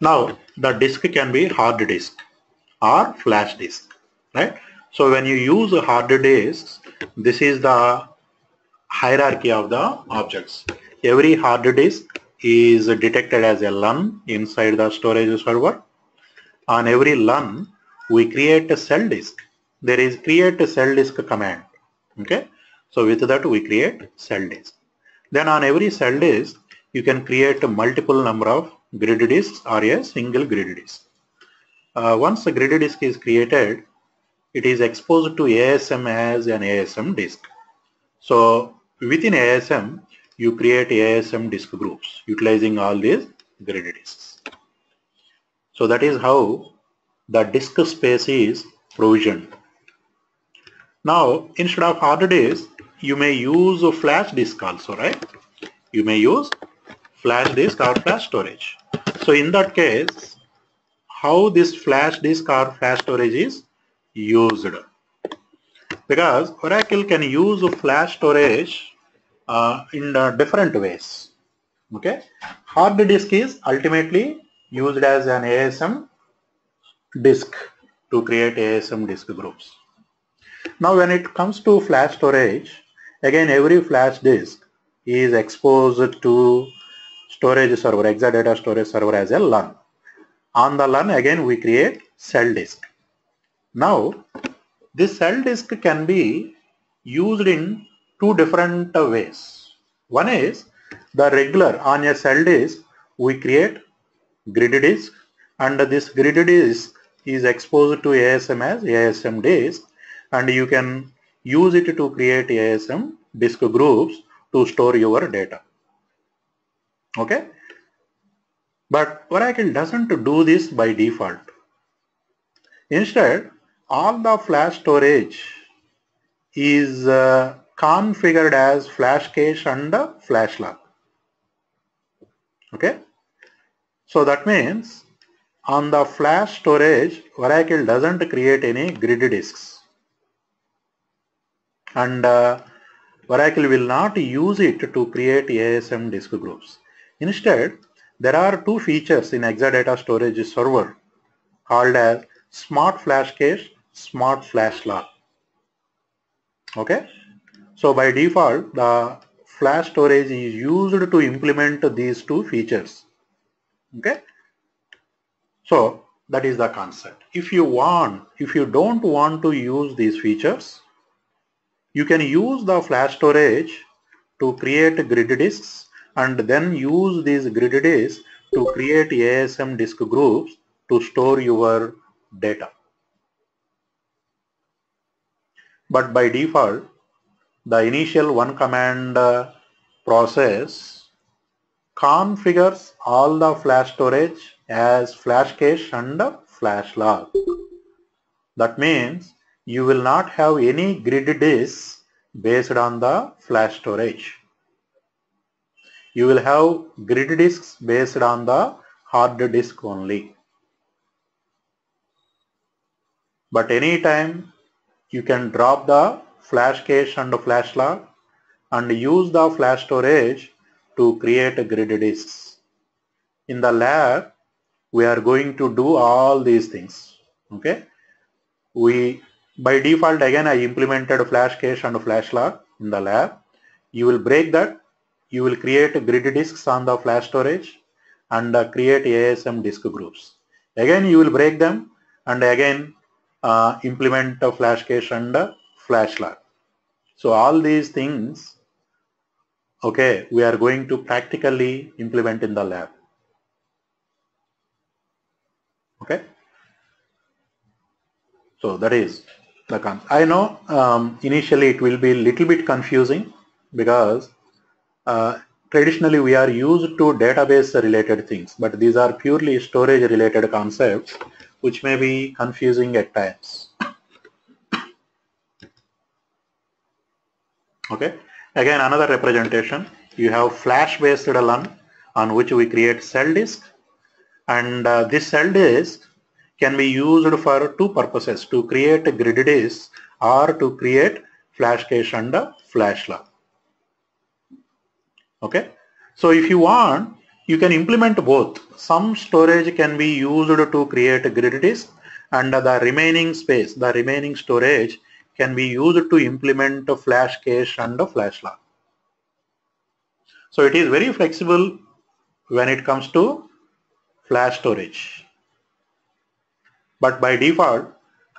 Now, the disk can be hard disk or flash disk, right? So when you use a hard disk, this is the hierarchy of the objects. Every hard disk is detected as a LUN inside the storage server. On every LUN, we create a cell disk. There is create a cell disk command. Okay. So with that we create cell disk. Then on every cell disk, you can create a multiple number of grid disks or a single grid disk. Uh, once a grid disk is created, it is exposed to ASM as an ASM disk. So within ASM, you create ASM disk groups utilizing all these grid disks. So that is how the disk space is provisioned. Now instead of hard disk, you may use a flash disk also, right? You may use flash disk or flash storage. So in that case, how this flash disk or flash storage is used? Because Oracle can use a flash storage uh, in uh, different ways. Okay, hard disk is ultimately used as an ASM disk to create ASM disk groups. Now when it comes to flash storage, again every flash disk is exposed to storage server, Exadata storage server as a LUN. On the LUN again we create cell disk. Now this cell disk can be used in two different ways. One is the regular on a cell disk we create grid disk and this grid disk is exposed to ASM as ASM disk and you can use it to create ASM disk groups to store your data. Okay. But Oracle doesn't do this by default. Instead, all the flash storage is uh, configured as flash cache and flash log. Okay. So that means on the flash storage, Oracle doesn't create any grid disks. And uh, Oracle will not use it to create ASM disk groups. Instead, there are two features in Exadata storage server called as Smart Flash Cache, Smart Flash Log. Okay. So by default, the flash storage is used to implement these two features. Okay. So that is the concept. If you want, if you don't want to use these features, you can use the flash storage to create grid disks and then use these grid disks to create ASM disk groups to store your data. But by default, the initial one command uh, process configures all the flash storage as flash cache and flash log. That means you will not have any grid disks based on the flash storage. You will have grid disks based on the hard disk only. But anytime you can drop the flash cache and flash log and use the flash storage to create a grid disks. In the lab, we are going to do all these things. Okay. We by default again I implemented flash cache and flash log in the lab. You will break that. You will create grid disks on the flash storage and uh, create ASM disk groups. Again you will break them and again uh, implement a flash cache and a flash log. So all these things okay, we are going to practically implement in the lab. Okay. So that is the con. I know um, initially it will be a little bit confusing because uh, traditionally we are used to database related things, but these are purely storage related concepts which may be confusing at times. Okay. Again, another representation. You have flash-based LUN on which we create cell disk, and uh, this cell disk can be used for two purposes: to create grid disk or to create flash cache and flash log. Okay. So if you want, you can implement both. Some storage can be used to create a grid disk and the remaining space, the remaining storage can be used to implement a flash cache and a flash log. So it is very flexible when it comes to flash storage. But by default,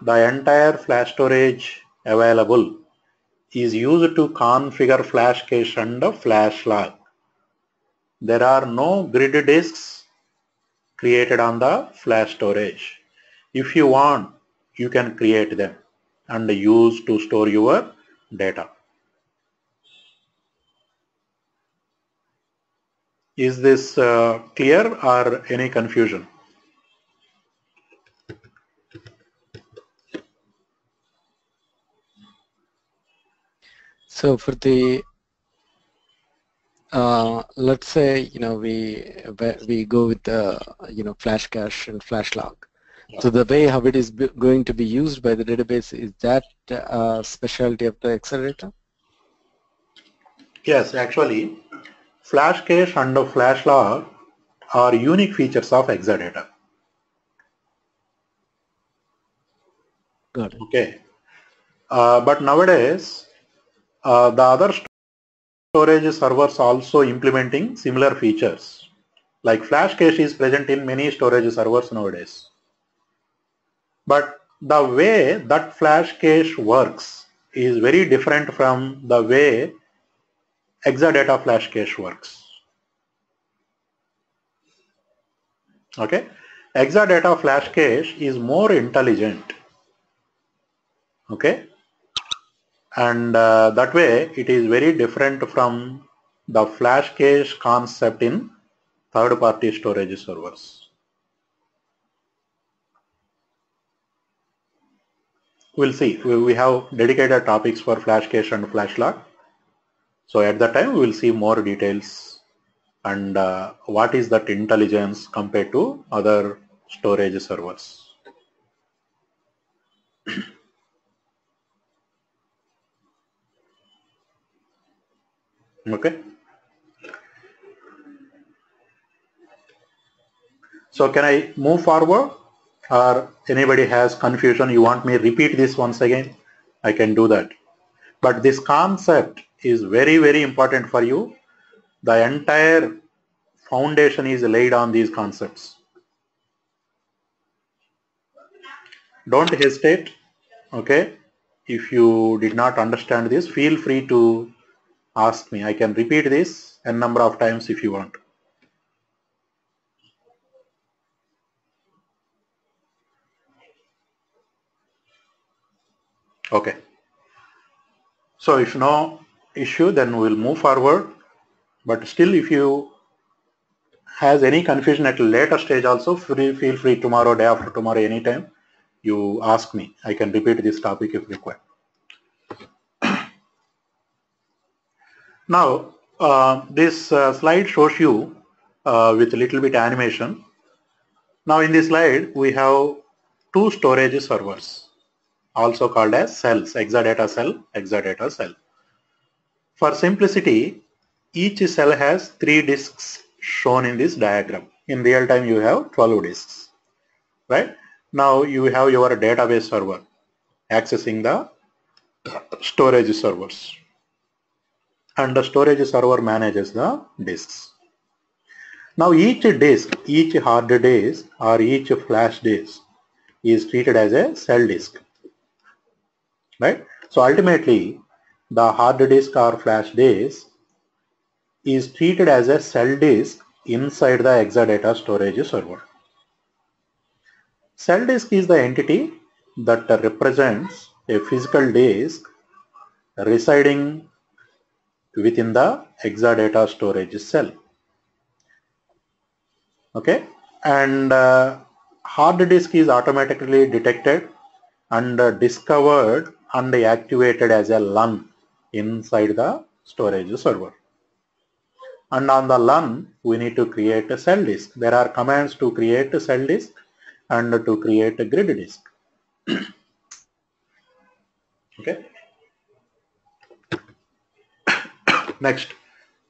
the entire flash storage available is used to configure flash cache and a flash log. There are no grid disks created on the flash storage. If you want, you can create them and use to store your data. Is this uh, clear or any confusion? So for the uh, let's say you know we we go with the you know flash cache and flash log so the way how it is going to be used by the database is that uh, specialty of the Exadata? Yes, actually, flash cache and flash log are unique features of Exadata. Got it. Okay. Uh, but nowadays, uh, the other storage servers also implementing similar features. Like flash cache is present in many storage servers nowadays. But the way that flash cache works is very different from the way Exadata flash cache works. Okay, Exadata flash cache is more intelligent. Okay, and uh, that way it is very different from the flash cache concept in third-party storage servers. we'll see. We have dedicated topics for flash cache and flash log. So at that time, we'll see more details and uh, what is that intelligence compared to other storage servers. Okay. So can I move forward? or anybody has confusion, you want me repeat this once again, I can do that. But this concept is very, very important for you. The entire foundation is laid on these concepts. Don't hesitate, okay? If you did not understand this, feel free to ask me. I can repeat this a number of times if you want. Okay. So if no issue, then we'll move forward. But still, if you has any confusion at later stage also, free, feel free tomorrow, day after tomorrow, anytime, you ask me. I can repeat this topic if required. Now, uh, this uh, slide shows you uh, with a little bit animation. Now in this slide, we have two storage servers also called as cells, Exadata cell, Exadata cell. For simplicity, each cell has three disks shown in this diagram. In real time, you have 12 disks, right? Now you have your database server accessing the storage servers and the storage server manages the disks. Now each disk, each hard disk or each flash disk is treated as a cell disk right? So ultimately, the hard disk or flash disk is treated as a cell disk inside the Exadata storage server. Cell disk is the entity that represents a physical disk residing within the Exadata storage cell. Okay, and uh, hard disk is automatically detected and uh, discovered and activated as a LUN inside the storage server. And on the LUN, we need to create a cell disk. There are commands to create a cell disk and to create a grid disk. okay. Next,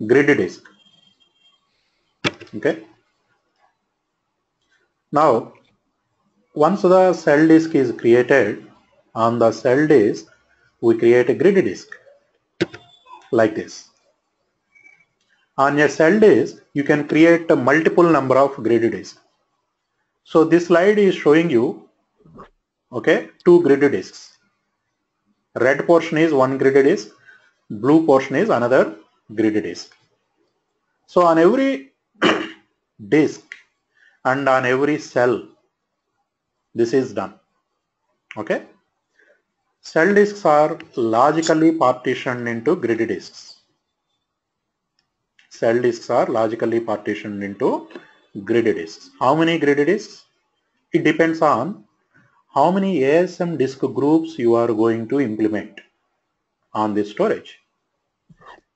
grid disk. Okay. Now, once the cell disk is created, on the cell disk, we create a grid disk like this. On a cell disk, you can create a multiple number of grid disks. So this slide is showing you, okay, two grid disks. Red portion is one grid disk, blue portion is another grid disk. So on every disk and on every cell, this is done. Okay. Cell disks are logically partitioned into grid disks. Cell disks are logically partitioned into grid disks. How many grid disks? It depends on how many ASM disk groups you are going to implement on this storage.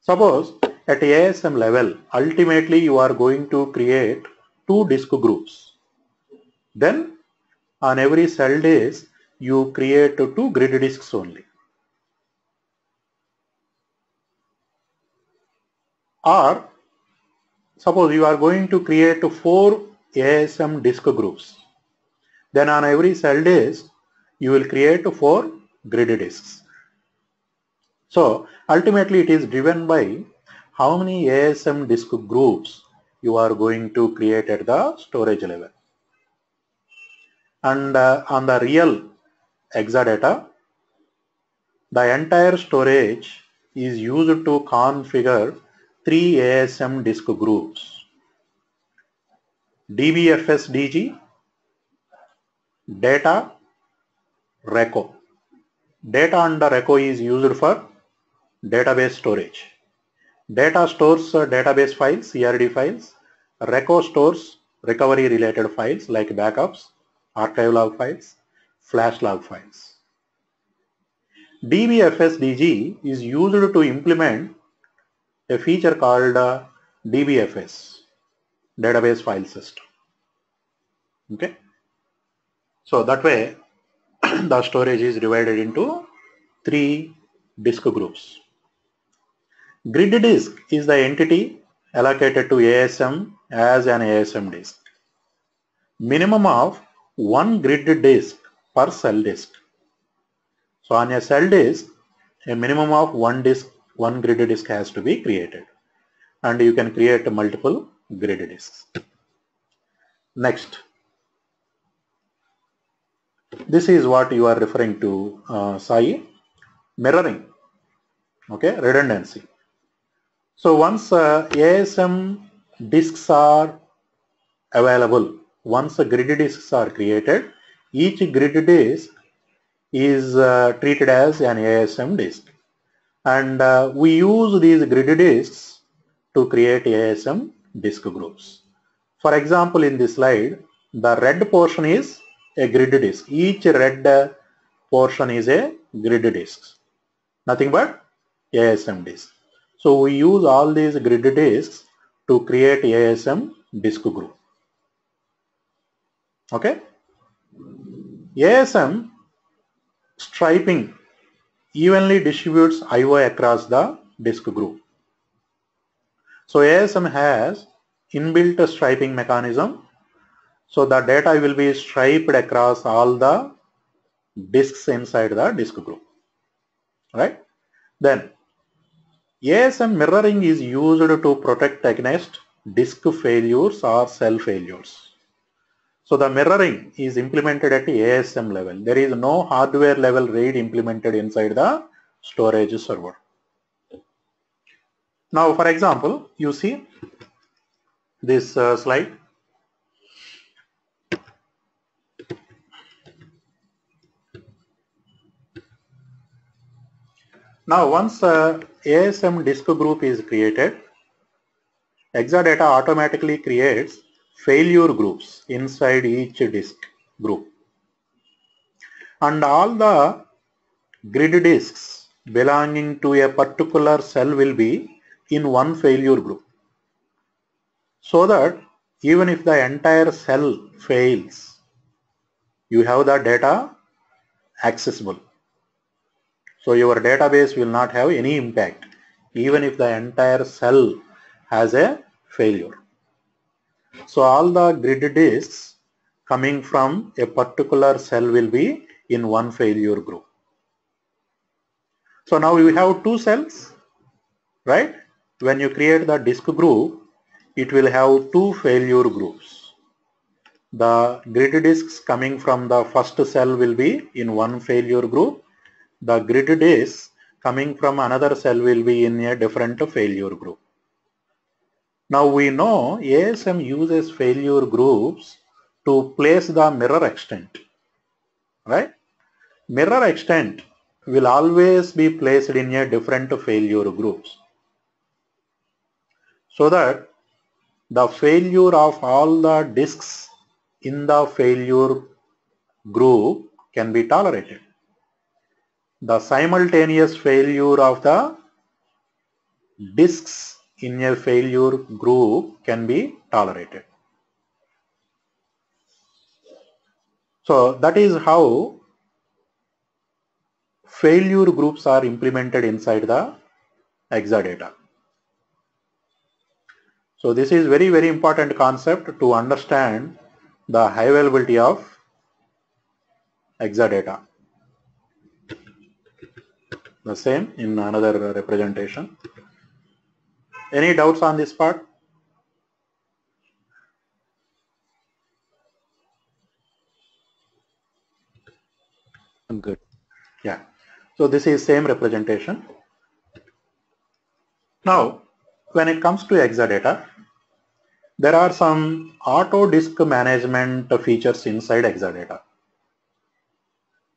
Suppose at ASM level, ultimately you are going to create two disk groups. Then on every cell disk, you create two grid disks only. Or suppose you are going to create four ASM disk groups. Then on every cell disk, you will create four grid disks. So ultimately it is driven by how many ASM disk groups you are going to create at the storage level. And uh, on the real Exadata, the entire storage is used to configure three ASM disk groups. DBFSDG, data, RECO. Data under RECO is used for database storage. Data stores uh, database files, CRD files. RECO stores recovery related files like backups, archive log files, flash log files. DBFS-DG is used to implement a feature called uh, DBFS, database file system. Okay. So that way the storage is divided into three disk groups. Grid disk is the entity allocated to ASM as an ASM disk. Minimum of one grid disk per cell disk. So on a cell disk, a minimum of one disk, one grid disk has to be created. And you can create multiple grid disks. Next. This is what you are referring to, uh, Sai. Mirroring. Okay, redundancy. So once uh, ASM disks are available, once the grid disks are created, each grid disk is uh, treated as an ASM disk. And uh, we use these grid disks to create ASM disk groups. For example, in this slide, the red portion is a grid disk. Each red uh, portion is a grid disk. Nothing but ASM disk. So we use all these grid disks to create ASM disk group. Okay. ASM striping evenly distributes I.O. across the disk group. So ASM has inbuilt striping mechanism. So the data will be striped across all the disks inside the disk group. Right? Then ASM mirroring is used to protect against disk failures or cell failures. So the mirroring is implemented at the ASM level. There is no hardware level RAID implemented inside the storage server. Now, for example, you see this uh, slide. Now, once uh, ASM disk group is created, Exadata automatically creates failure groups inside each disk group. And all the grid disks belonging to a particular cell will be in one failure group. So that even if the entire cell fails, you have the data accessible. So your database will not have any impact even if the entire cell has a failure. So all the grid disks coming from a particular cell will be in one failure group. So now we have two cells, right? When you create the disk group, it will have two failure groups. The grid disks coming from the first cell will be in one failure group. The grid disks coming from another cell will be in a different failure group. Now we know ASM uses failure groups to place the mirror extent, right? Mirror extent will always be placed in a different failure groups so that the failure of all the disks in the failure group can be tolerated. The simultaneous failure of the disks in a failure group can be tolerated. So that is how failure groups are implemented inside the Exadata. So this is very very important concept to understand the high availability of Exadata. The same in another uh, representation. Any doubts on this part? I'm good. Yeah. So this is same representation. Now, when it comes to Exadata, there are some auto disk management features inside Exadata.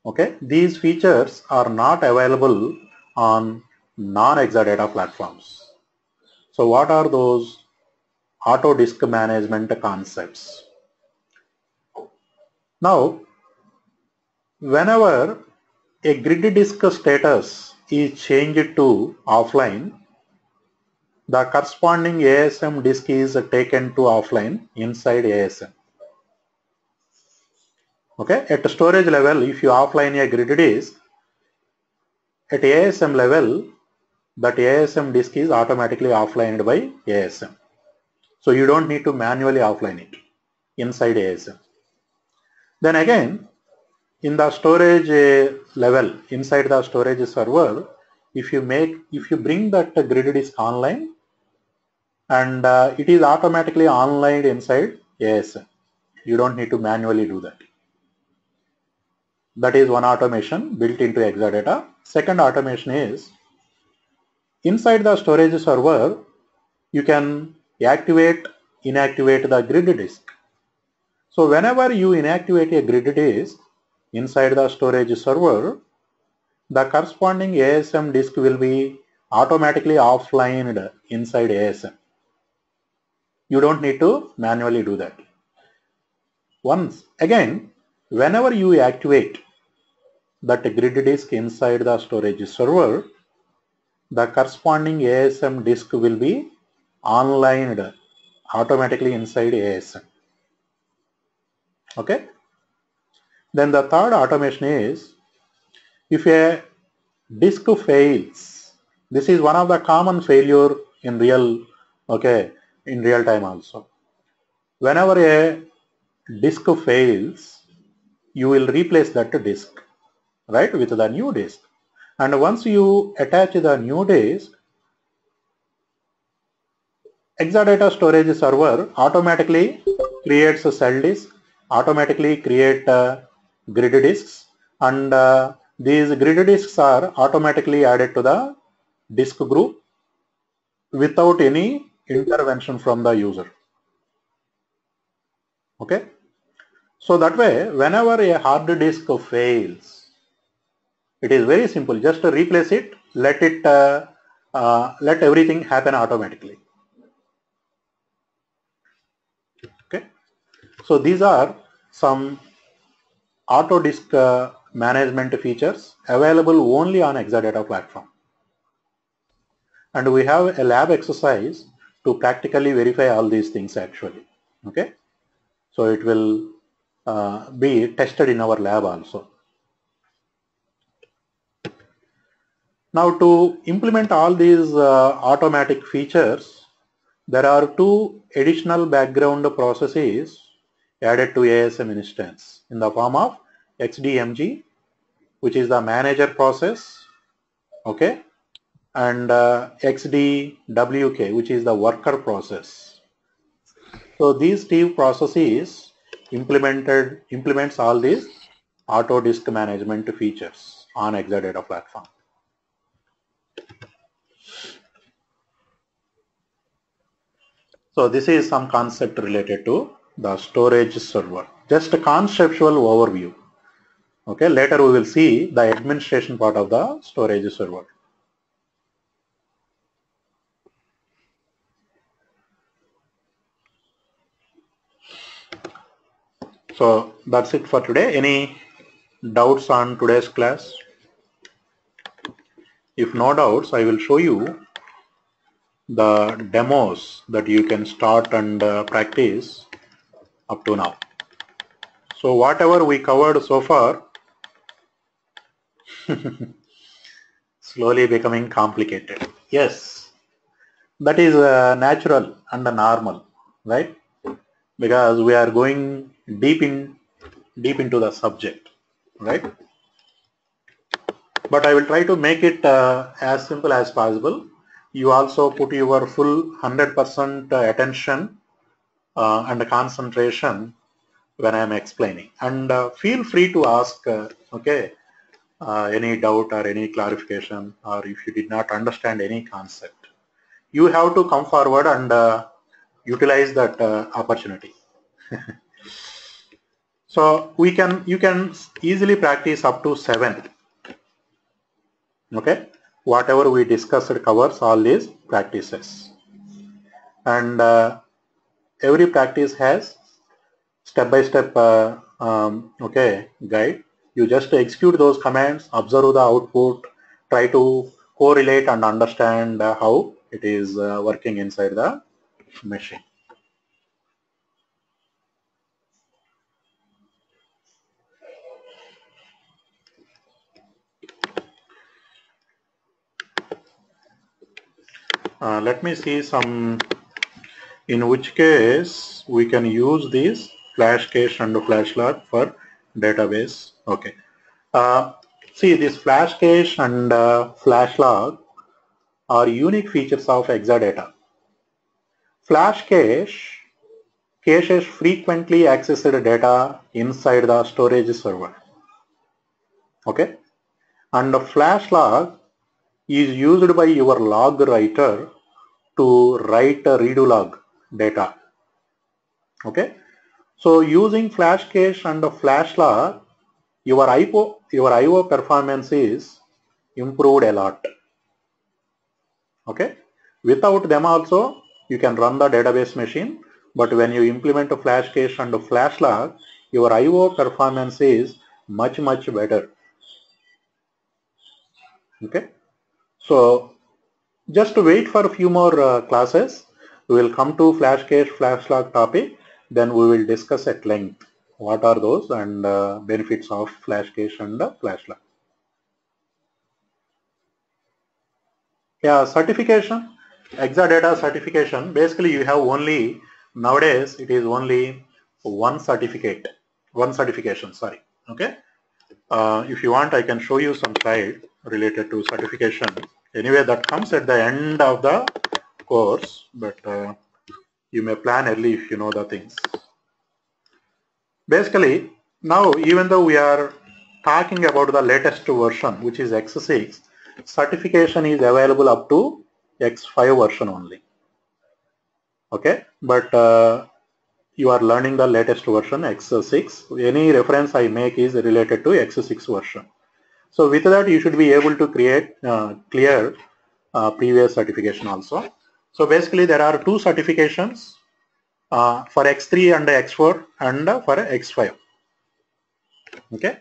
Okay, these features are not available on non-Exadata platforms. So what are those auto disk management concepts? Now, whenever a grid disk status is changed to offline, the corresponding ASM disk is taken to offline inside ASM. Okay, at storage level, if you offline a grid disk, at ASM level, that ASM disk is automatically offlined by ASM. So you don't need to manually offline it inside ASM. Then again, in the storage uh, level, inside the storage server, if you make, if you bring that grid disk online, and uh, it is automatically online inside ASM. You don't need to manually do that. That is one automation built into Exadata. Second automation is inside the storage server, you can activate, inactivate the grid disk. So whenever you inactivate a grid disk inside the storage server, the corresponding ASM disk will be automatically offline inside ASM. You don't need to manually do that. Once again, whenever you activate that grid disk inside the storage server, the corresponding ASM disk will be online automatically inside ASM. Okay. Then the third automation is if a disk fails, this is one of the common failure in real, okay, in real time also. Whenever a disk fails, you will replace that disk, right, with the new disk. And once you attach the new disk, Exadata storage server automatically creates a cell disk, automatically create uh, grid disks, and uh, these grid disks are automatically added to the disk group without any intervention from the user. Okay. So that way, whenever a hard disk fails, it is very simple. Just replace it. Let it uh, uh, let everything happen automatically. Okay. So these are some auto disk uh, management features available only on Exadata platform. And we have a lab exercise to practically verify all these things actually. Okay. So it will uh, be tested in our lab also. Now to implement all these uh, automatic features, there are two additional background processes added to ASM instance in the form of XDMG, which is the manager process, okay, and uh, XDWK, which is the worker process. So these two processes implemented implements all these auto disk management features on Exadata platform. So this is some concept related to the storage server. Just a conceptual overview. Okay, later we will see the administration part of the storage server. So that's it for today. Any doubts on today's class? If no doubts, I will show you the demos that you can start and uh, practice up to now. So whatever we covered so far, slowly becoming complicated. Yes, that is uh, natural and normal, right? Because we are going deep in deep into the subject, right? But I will try to make it uh, as simple as possible. You also put your full 100% attention uh, and concentration when I am explaining. And uh, feel free to ask, uh, okay, uh, any doubt or any clarification or if you did not understand any concept. You have to come forward and uh, utilize that opportunity. so we can, you can easily practice up to seven. Okay, whatever we discussed covers all these practices. And every practice has step-by-step -step, uh, um, okay guide. You just execute those commands observe the output try to correlate and understand uh, how it is uh, working inside the machine uh, let me see some in which case we can use this flash cache and flash log for database. Okay. Uh, see this flash cache and uh, flash log are unique features of exadata. Flash cache caches frequently accessed data inside the storage server. Okay. And the flash log is used by your log writer to write a redo log data. Okay. So using flash cache and flash log, your IO, your IO performance is improved a lot. Okay. Without them also, you can run the database machine. But when you implement a flash cache and a flash log, your IO performance is much, much better. Okay. So just to wait for a few more uh, classes we will come to flash cache, flash log topic. Then we will discuss at length what are those and uh, benefits of flash cache and the flash log. Yeah, certification, Exadata certification. Basically, you have only nowadays it is only one certificate, one certification. Sorry. Okay. Uh, if you want, I can show you some slide related to certification. Anyway, that comes at the end of the course, but uh, you may plan early if you know the things. Basically, now even though we are talking about the latest version, which is X6, certification is available up to X5 version only. Okay, but uh, you are learning the latest version X6. Any reference I make is related to X6 version. So with that, you should be able to create uh, clear uh, previous certification also. So basically, there are two certifications uh, for X3 and X4 and for X5. Okay,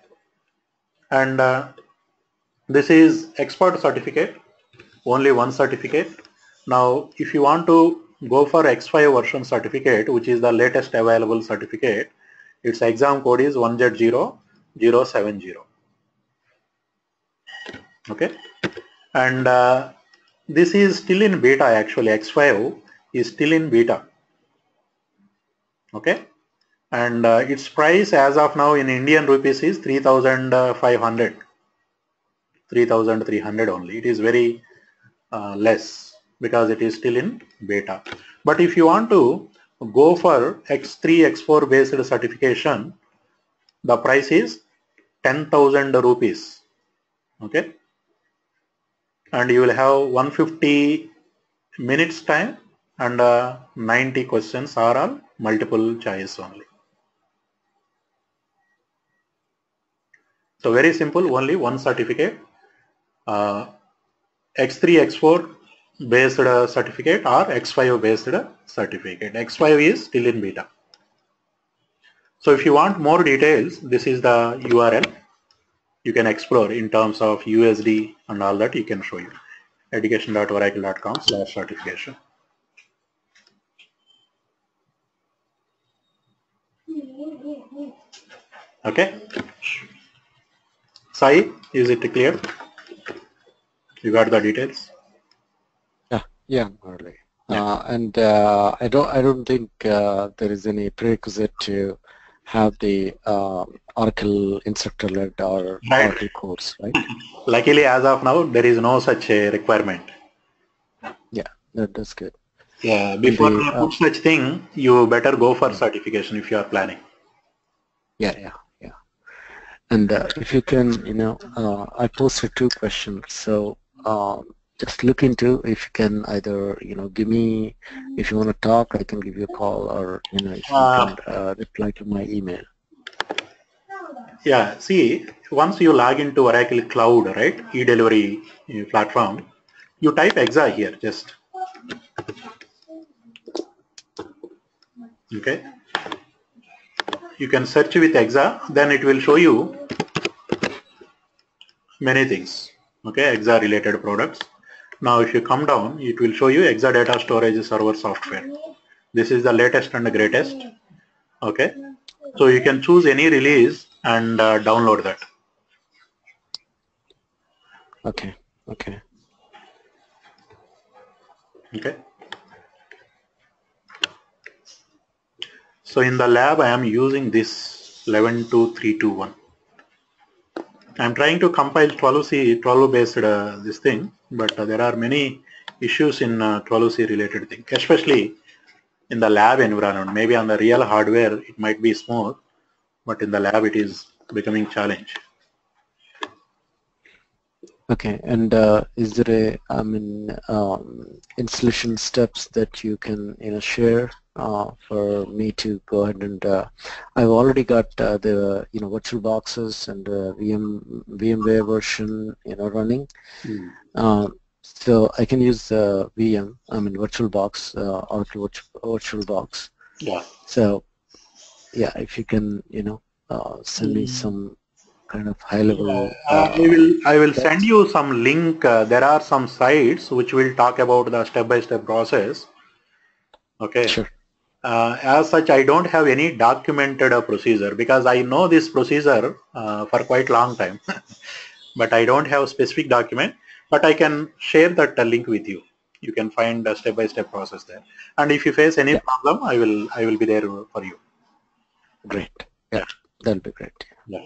and uh, this is expert certificate, only one certificate. Now, if you want to go for X5 version certificate, which is the latest available certificate, its exam code is 1Z0070. Okay, and uh, this is still in beta actually. X5 is still in beta. Okay, and uh, its price as of now in Indian rupees is 3,500. 3300 only. It is very uh, less because it is still in beta. But if you want to go for X3, X4 based certification, the price is 10,000 rupees. Okay. And you will have 150 minutes time and uh, 90 questions are all multiple choice only. So very simple, only one certificate uh, X3, X4 based uh, certificate or X5 based certificate. X5 is still in beta. So if you want more details, this is the URL you can explore in terms of USD and all that you can show you education.oracle.com slash certification. Okay. Sai, is it clear? You got the details? Yeah, yeah, Murali. Yeah. Uh, and uh, I don't, I don't think uh, there is any prerequisite to have the uh, Oracle instructor-led or right. Oracle course, right? Luckily, as of now, there is no such a requirement. Yeah, that, that's good. Yeah, before the, you put uh, such thing, you better go for certification if you are planning. Yeah, yeah. Yeah. And uh, if you can, you know, uh, I posted two questions. So um, just look into if you can either you know give me if you want to talk I can give you a call or you know if you uh, can uh, reply to my email. Yeah, see once you log into Oracle Cloud, right, e-delivery uh, platform, you type exa here just. Okay. You can search with exa, then it will show you many things okay exa related products now if you come down it will show you exadata storage server software. This is the latest and the greatest. Okay? So you can choose any release and uh, download that. Okay. Okay. Okay? So in the lab I am using this 112321. I'm trying to compile 12C, 12 based uh, this thing, but uh, there are many issues in uh, 12C related thing, especially in the lab environment. Maybe on the real hardware it might be smooth, but in the lab it is becoming challenge. Okay, and uh, is there a, I mean, um, installation steps that you can, you know, share uh, for me to go ahead and uh, I've already got uh, the you know virtual boxes and VM VMware version you know running. Mm. so I can use the VM, I mean VirtualBox, uh, virtual, box. Yeah. So yeah, if you can you know uh, send me hmm. some kind of high level. Uh, I will I will send you some link. there are some sites which will talk about the step by step process. Okay. Sure uh, as such I don't have any documented uh, procedure because I know this procedure uh, for quite long time but I don't have specific document but I can share that uh, link with you. You can find a step-by-step -step process there. And if you face any yeah. problem I will I will be there for you. Great. Yeah that'll be great. Yeah.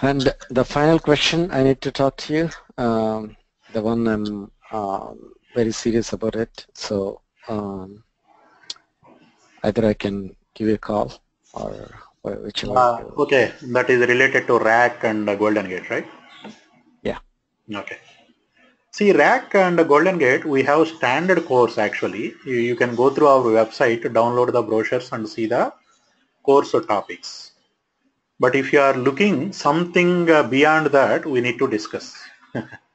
And the final question I need to talk to you um, the one I'm um, very serious about it. So um, either I can give you a call or whichever. Uh, okay, that is related to RAC and Golden Gate, right? Yeah. Okay. See, RAC and Golden Gate, we have standard course actually. You, you can go through our website, download the brochures and see the course topics. But if you are looking something uh, beyond that, we need to discuss.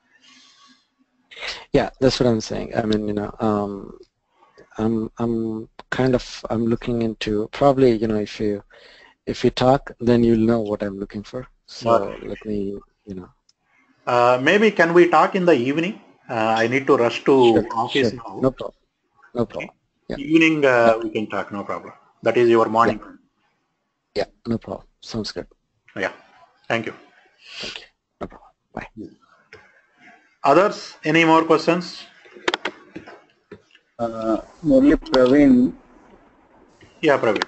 Yeah, that's what I'm saying. I mean, you know, um, I'm I'm kind of I'm looking into probably you know if you if you talk then you'll know what I'm looking for. So Okay. let me you know. Uh, maybe can we talk in the evening? Uh, I need to rush to Sure, office sure. now. No problem. No problem. Yeah. Evening uh, we can talk, no problem. That is your morning. Yeah, no problem. Sounds good. Yeah. Thank you. Thank you. No problem. Bye. Others, any more questions? Uh, Praveen, Yeah, Praveen.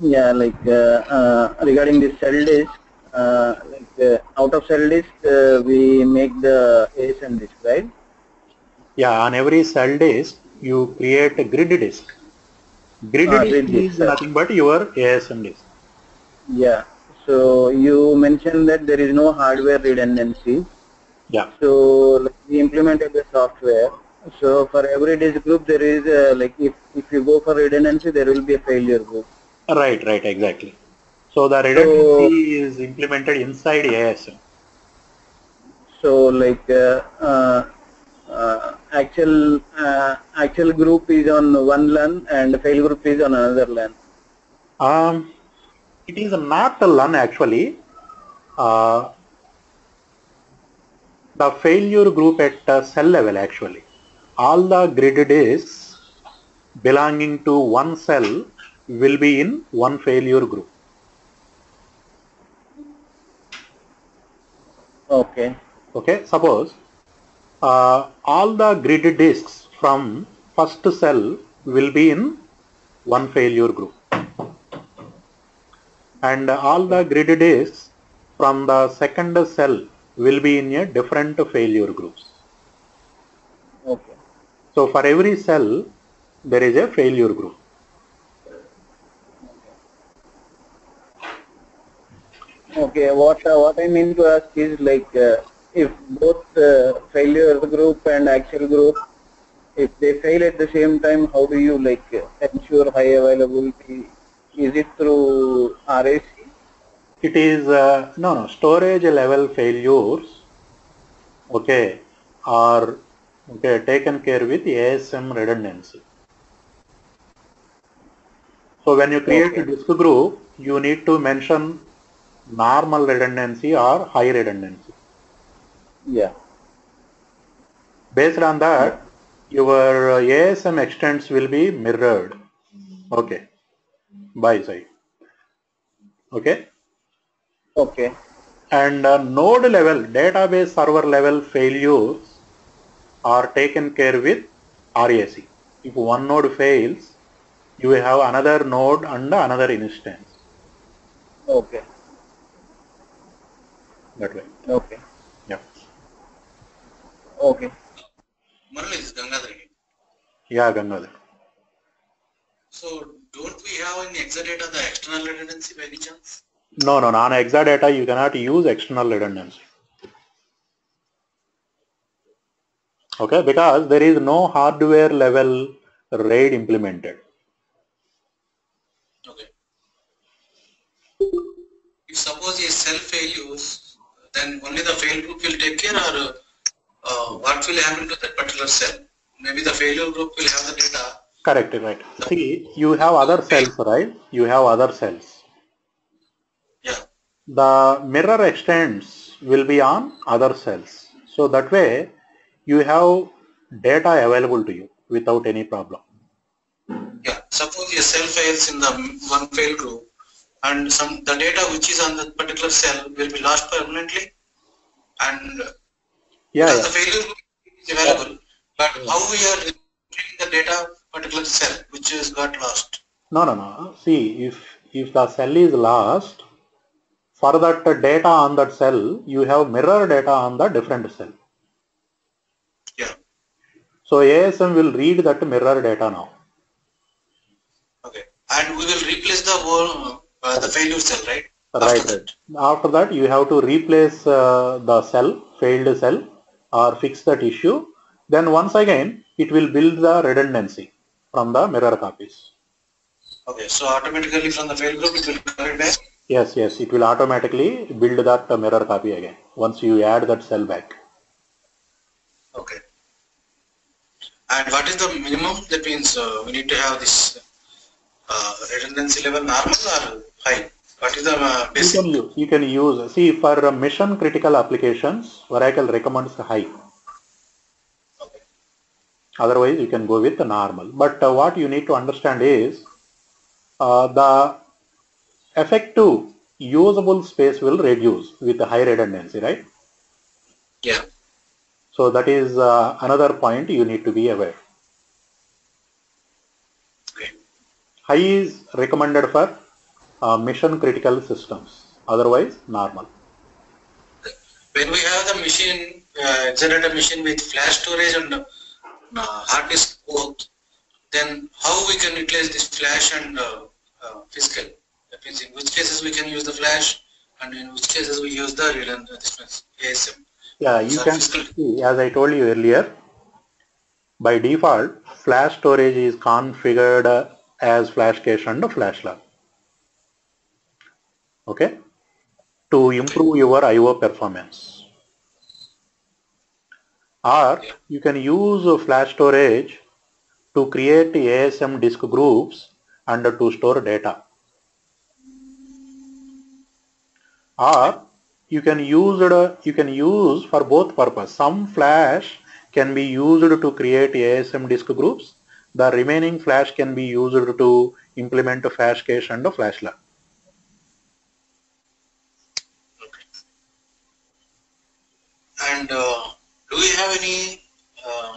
yeah, like uh, uh, regarding the cell disk, uh, like uh, out of cell disk, uh, we make the ASM disk, right? Yeah, on every cell disk, you create a grid disk. Grid Ah, disk disk, is nothing but your ASM disk. Yeah. So you mentioned that there is no hardware redundancy. Yeah, So like, we implemented the software. So for every disk group, there is uh, like if if you go for redundancy, there will be a failure group. right, right, exactly. So the redundancy is implemented inside ASM. So like uh, uh, uh, actual uh, actual group is on one LUN and fail group is on another LUN. Um, it is not a LUN actually. The failure group at uh, cell level actually. All the grid disks belonging to one cell will be in one failure group. Okay. Okay, suppose uh, all the grid disks from first cell will be in one failure group. And all the grid disks from the second cell will be in a different failure groups. Okay. So for every cell, there is a failure group. Okay. What uh, what I mean to ask is like uh, if both uh, failure group and actual group, if they fail at the same time, how do you like ensure high availability? Is it through RAC? It is, uh, no, no, storage level failures, okay, are okay, taken care with ASM redundancy. So when you create a disk group, you need to mention normal redundancy or high redundancy. Yeah. Based on that, your uh, ASM extents will be mirrored. Okay, by side. Okay. Okay. and uh, node level database server level failures are taken care with RAC. If one node fails, you will have another node and another instance Okay. that way. Okay. Yeah. Okay. Murali is Gangadhar. Yeah, Gangadhar. So don't we have in Exadata the external redundancy by any chance? No, no, no. On Exadata, you cannot use external redundancy. Okay, because there is no hardware level RAID implemented. Okay. If suppose a cell failures, then only the fail group will take care or uh, what will happen to that particular cell? Maybe the failure group will have the data. Correct, right. See, you have other cells, right? You have other cells. Yeah. the mirror extents will be on other cells. So that way you have data available to you without any problem. Yeah. Suppose a cell fails in the one fail group and some the data which is on that particular cell will be lost permanently and Yeah, yeah. the failure group is available, but how we are retrieving the data particular cell which is got lost. No, no, no. See, if if the cell is lost, for that data on that cell, you have mirror data on the different cell. Yeah. So ASM will read that mirror data now. Okay. And we will replace the whole uh, the failure cell, right? Right, After right. After that, you have to replace uh, the cell, failed cell, or fix that issue. Then once again, it will build the redundancy from the mirror copies. Okay, so automatically from the fail group it will come back. Yes, yes, it will automatically build that mirror copy again once you add that cell back. Okay. And what is the minimum? That means uh, we need to have this uh, redundancy level normal or high? What is the uh, You basic? can use, you can use, see for uh, mission critical applications, Oracle recommends high. Okay. Otherwise, you can go with the normal. But uh, what you need to understand is uh, the effective usable space will reduce with the high redundancy, right? Yeah. So that is uh, another point you need to be aware. Okay. High is recommended for uh, mission critical systems. Otherwise, normal. When we have the machine, uh, Exadata machine with flash storage and uh, hard disk both, then how we can utilize this flash and uh, uh, physical? In which cases we can use the flash and in which cases we use the redundant ASM. Yeah, you So can see, as I told you earlier, by default, flash storage is configured uh, as flash cache and flash log. Okay? To improve your I.O. performance. Or Yeah. you can use flash storage to create ASM disk groups and to store data. Or you can use it you can use for both purpose some flash can be used to create asm disk groups the remaining flash can be used to implement a flash cache and a flash log Okay. And uh, do we have any uh,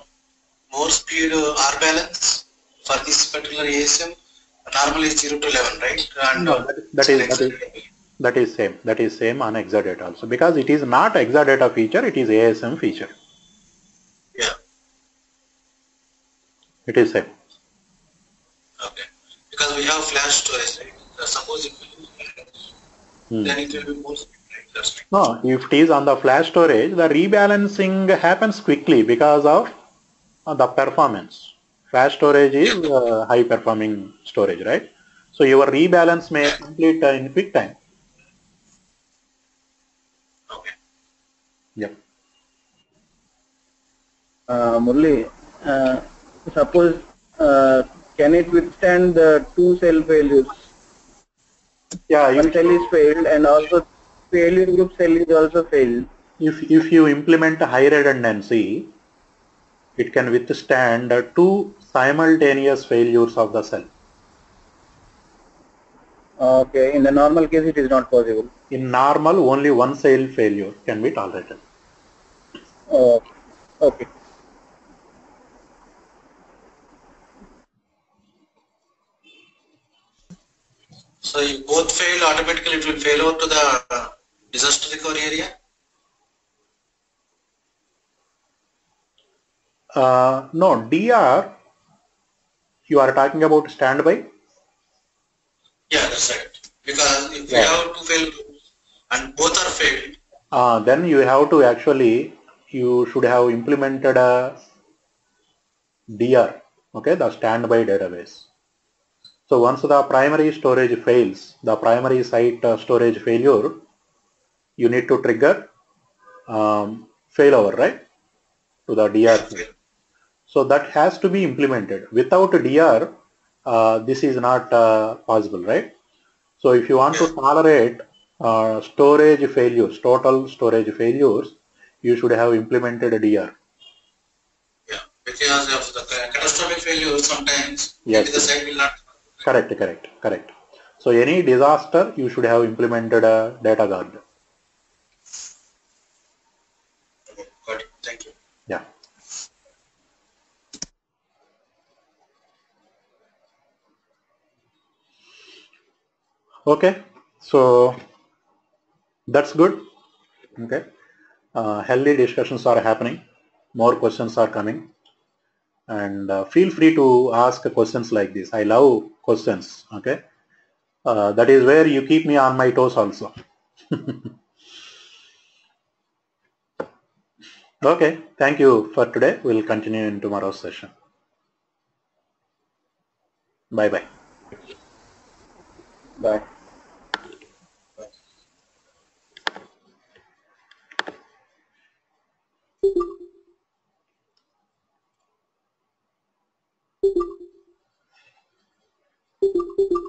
more speed uh, R balance for this particular ASM? Normally it's 0 to 11, right? And, No, that- that is- that is- that is same that is same on exadata also because it is not exadata feature it is asm feature Yeah, it is same okay. Because we have flash storage, right? Suppose it will Hmm. then it will be more right? No, if it is on the flash storage, the rebalancing happens quickly because of uh, the performance. Flash storage is uh, high performing storage, right? So your rebalance may complete uh, in quick time. Okay. Yep. Uh, Murli, uh, suppose uh, can it withstand the two cell failures? Yeah, One cell is failed and also failure group cell is also failed. if, if you implement a high redundancy, it can withstand uh, two simultaneous failures of the cell. Okay, in the normal case it is not possible. In normal, only one cell failure can be tolerated. Oh, okay. So if both fail, automatically it will fail over to the uh, disaster recovery area? Uh, no, DR, you are talking about standby? Yeah, that's right. Because if Yeah. we have two fail groups and both are failed, Uh, then you have to actually, you should have implemented a DR, okay, the standby database. So once the primary storage fails, the primary site uh, storage failure, you need to trigger um, failover, right, to the DR. So that has to be implemented. Without DR, uh, this is not uh, possible, right? So if you want to tolerate uh, storage failures, total storage failures, you should have implemented a DR. yeah, because of the catastrophic failure sometimes Yes, the site will not. Correct, correct, correct. So any disaster, you should have implemented a data guard. Okay, got it. Thank you. Yeah. Okay, so that's good. Okay, uh, healthy discussions are happening. More questions are coming, and uh, feel free to ask questions like this. I love questions. Okay, uh, that is where you keep me on my toes also. okay, thank you for today. We'll continue in tomorrow's session. Bye bye. Bye. Thank you.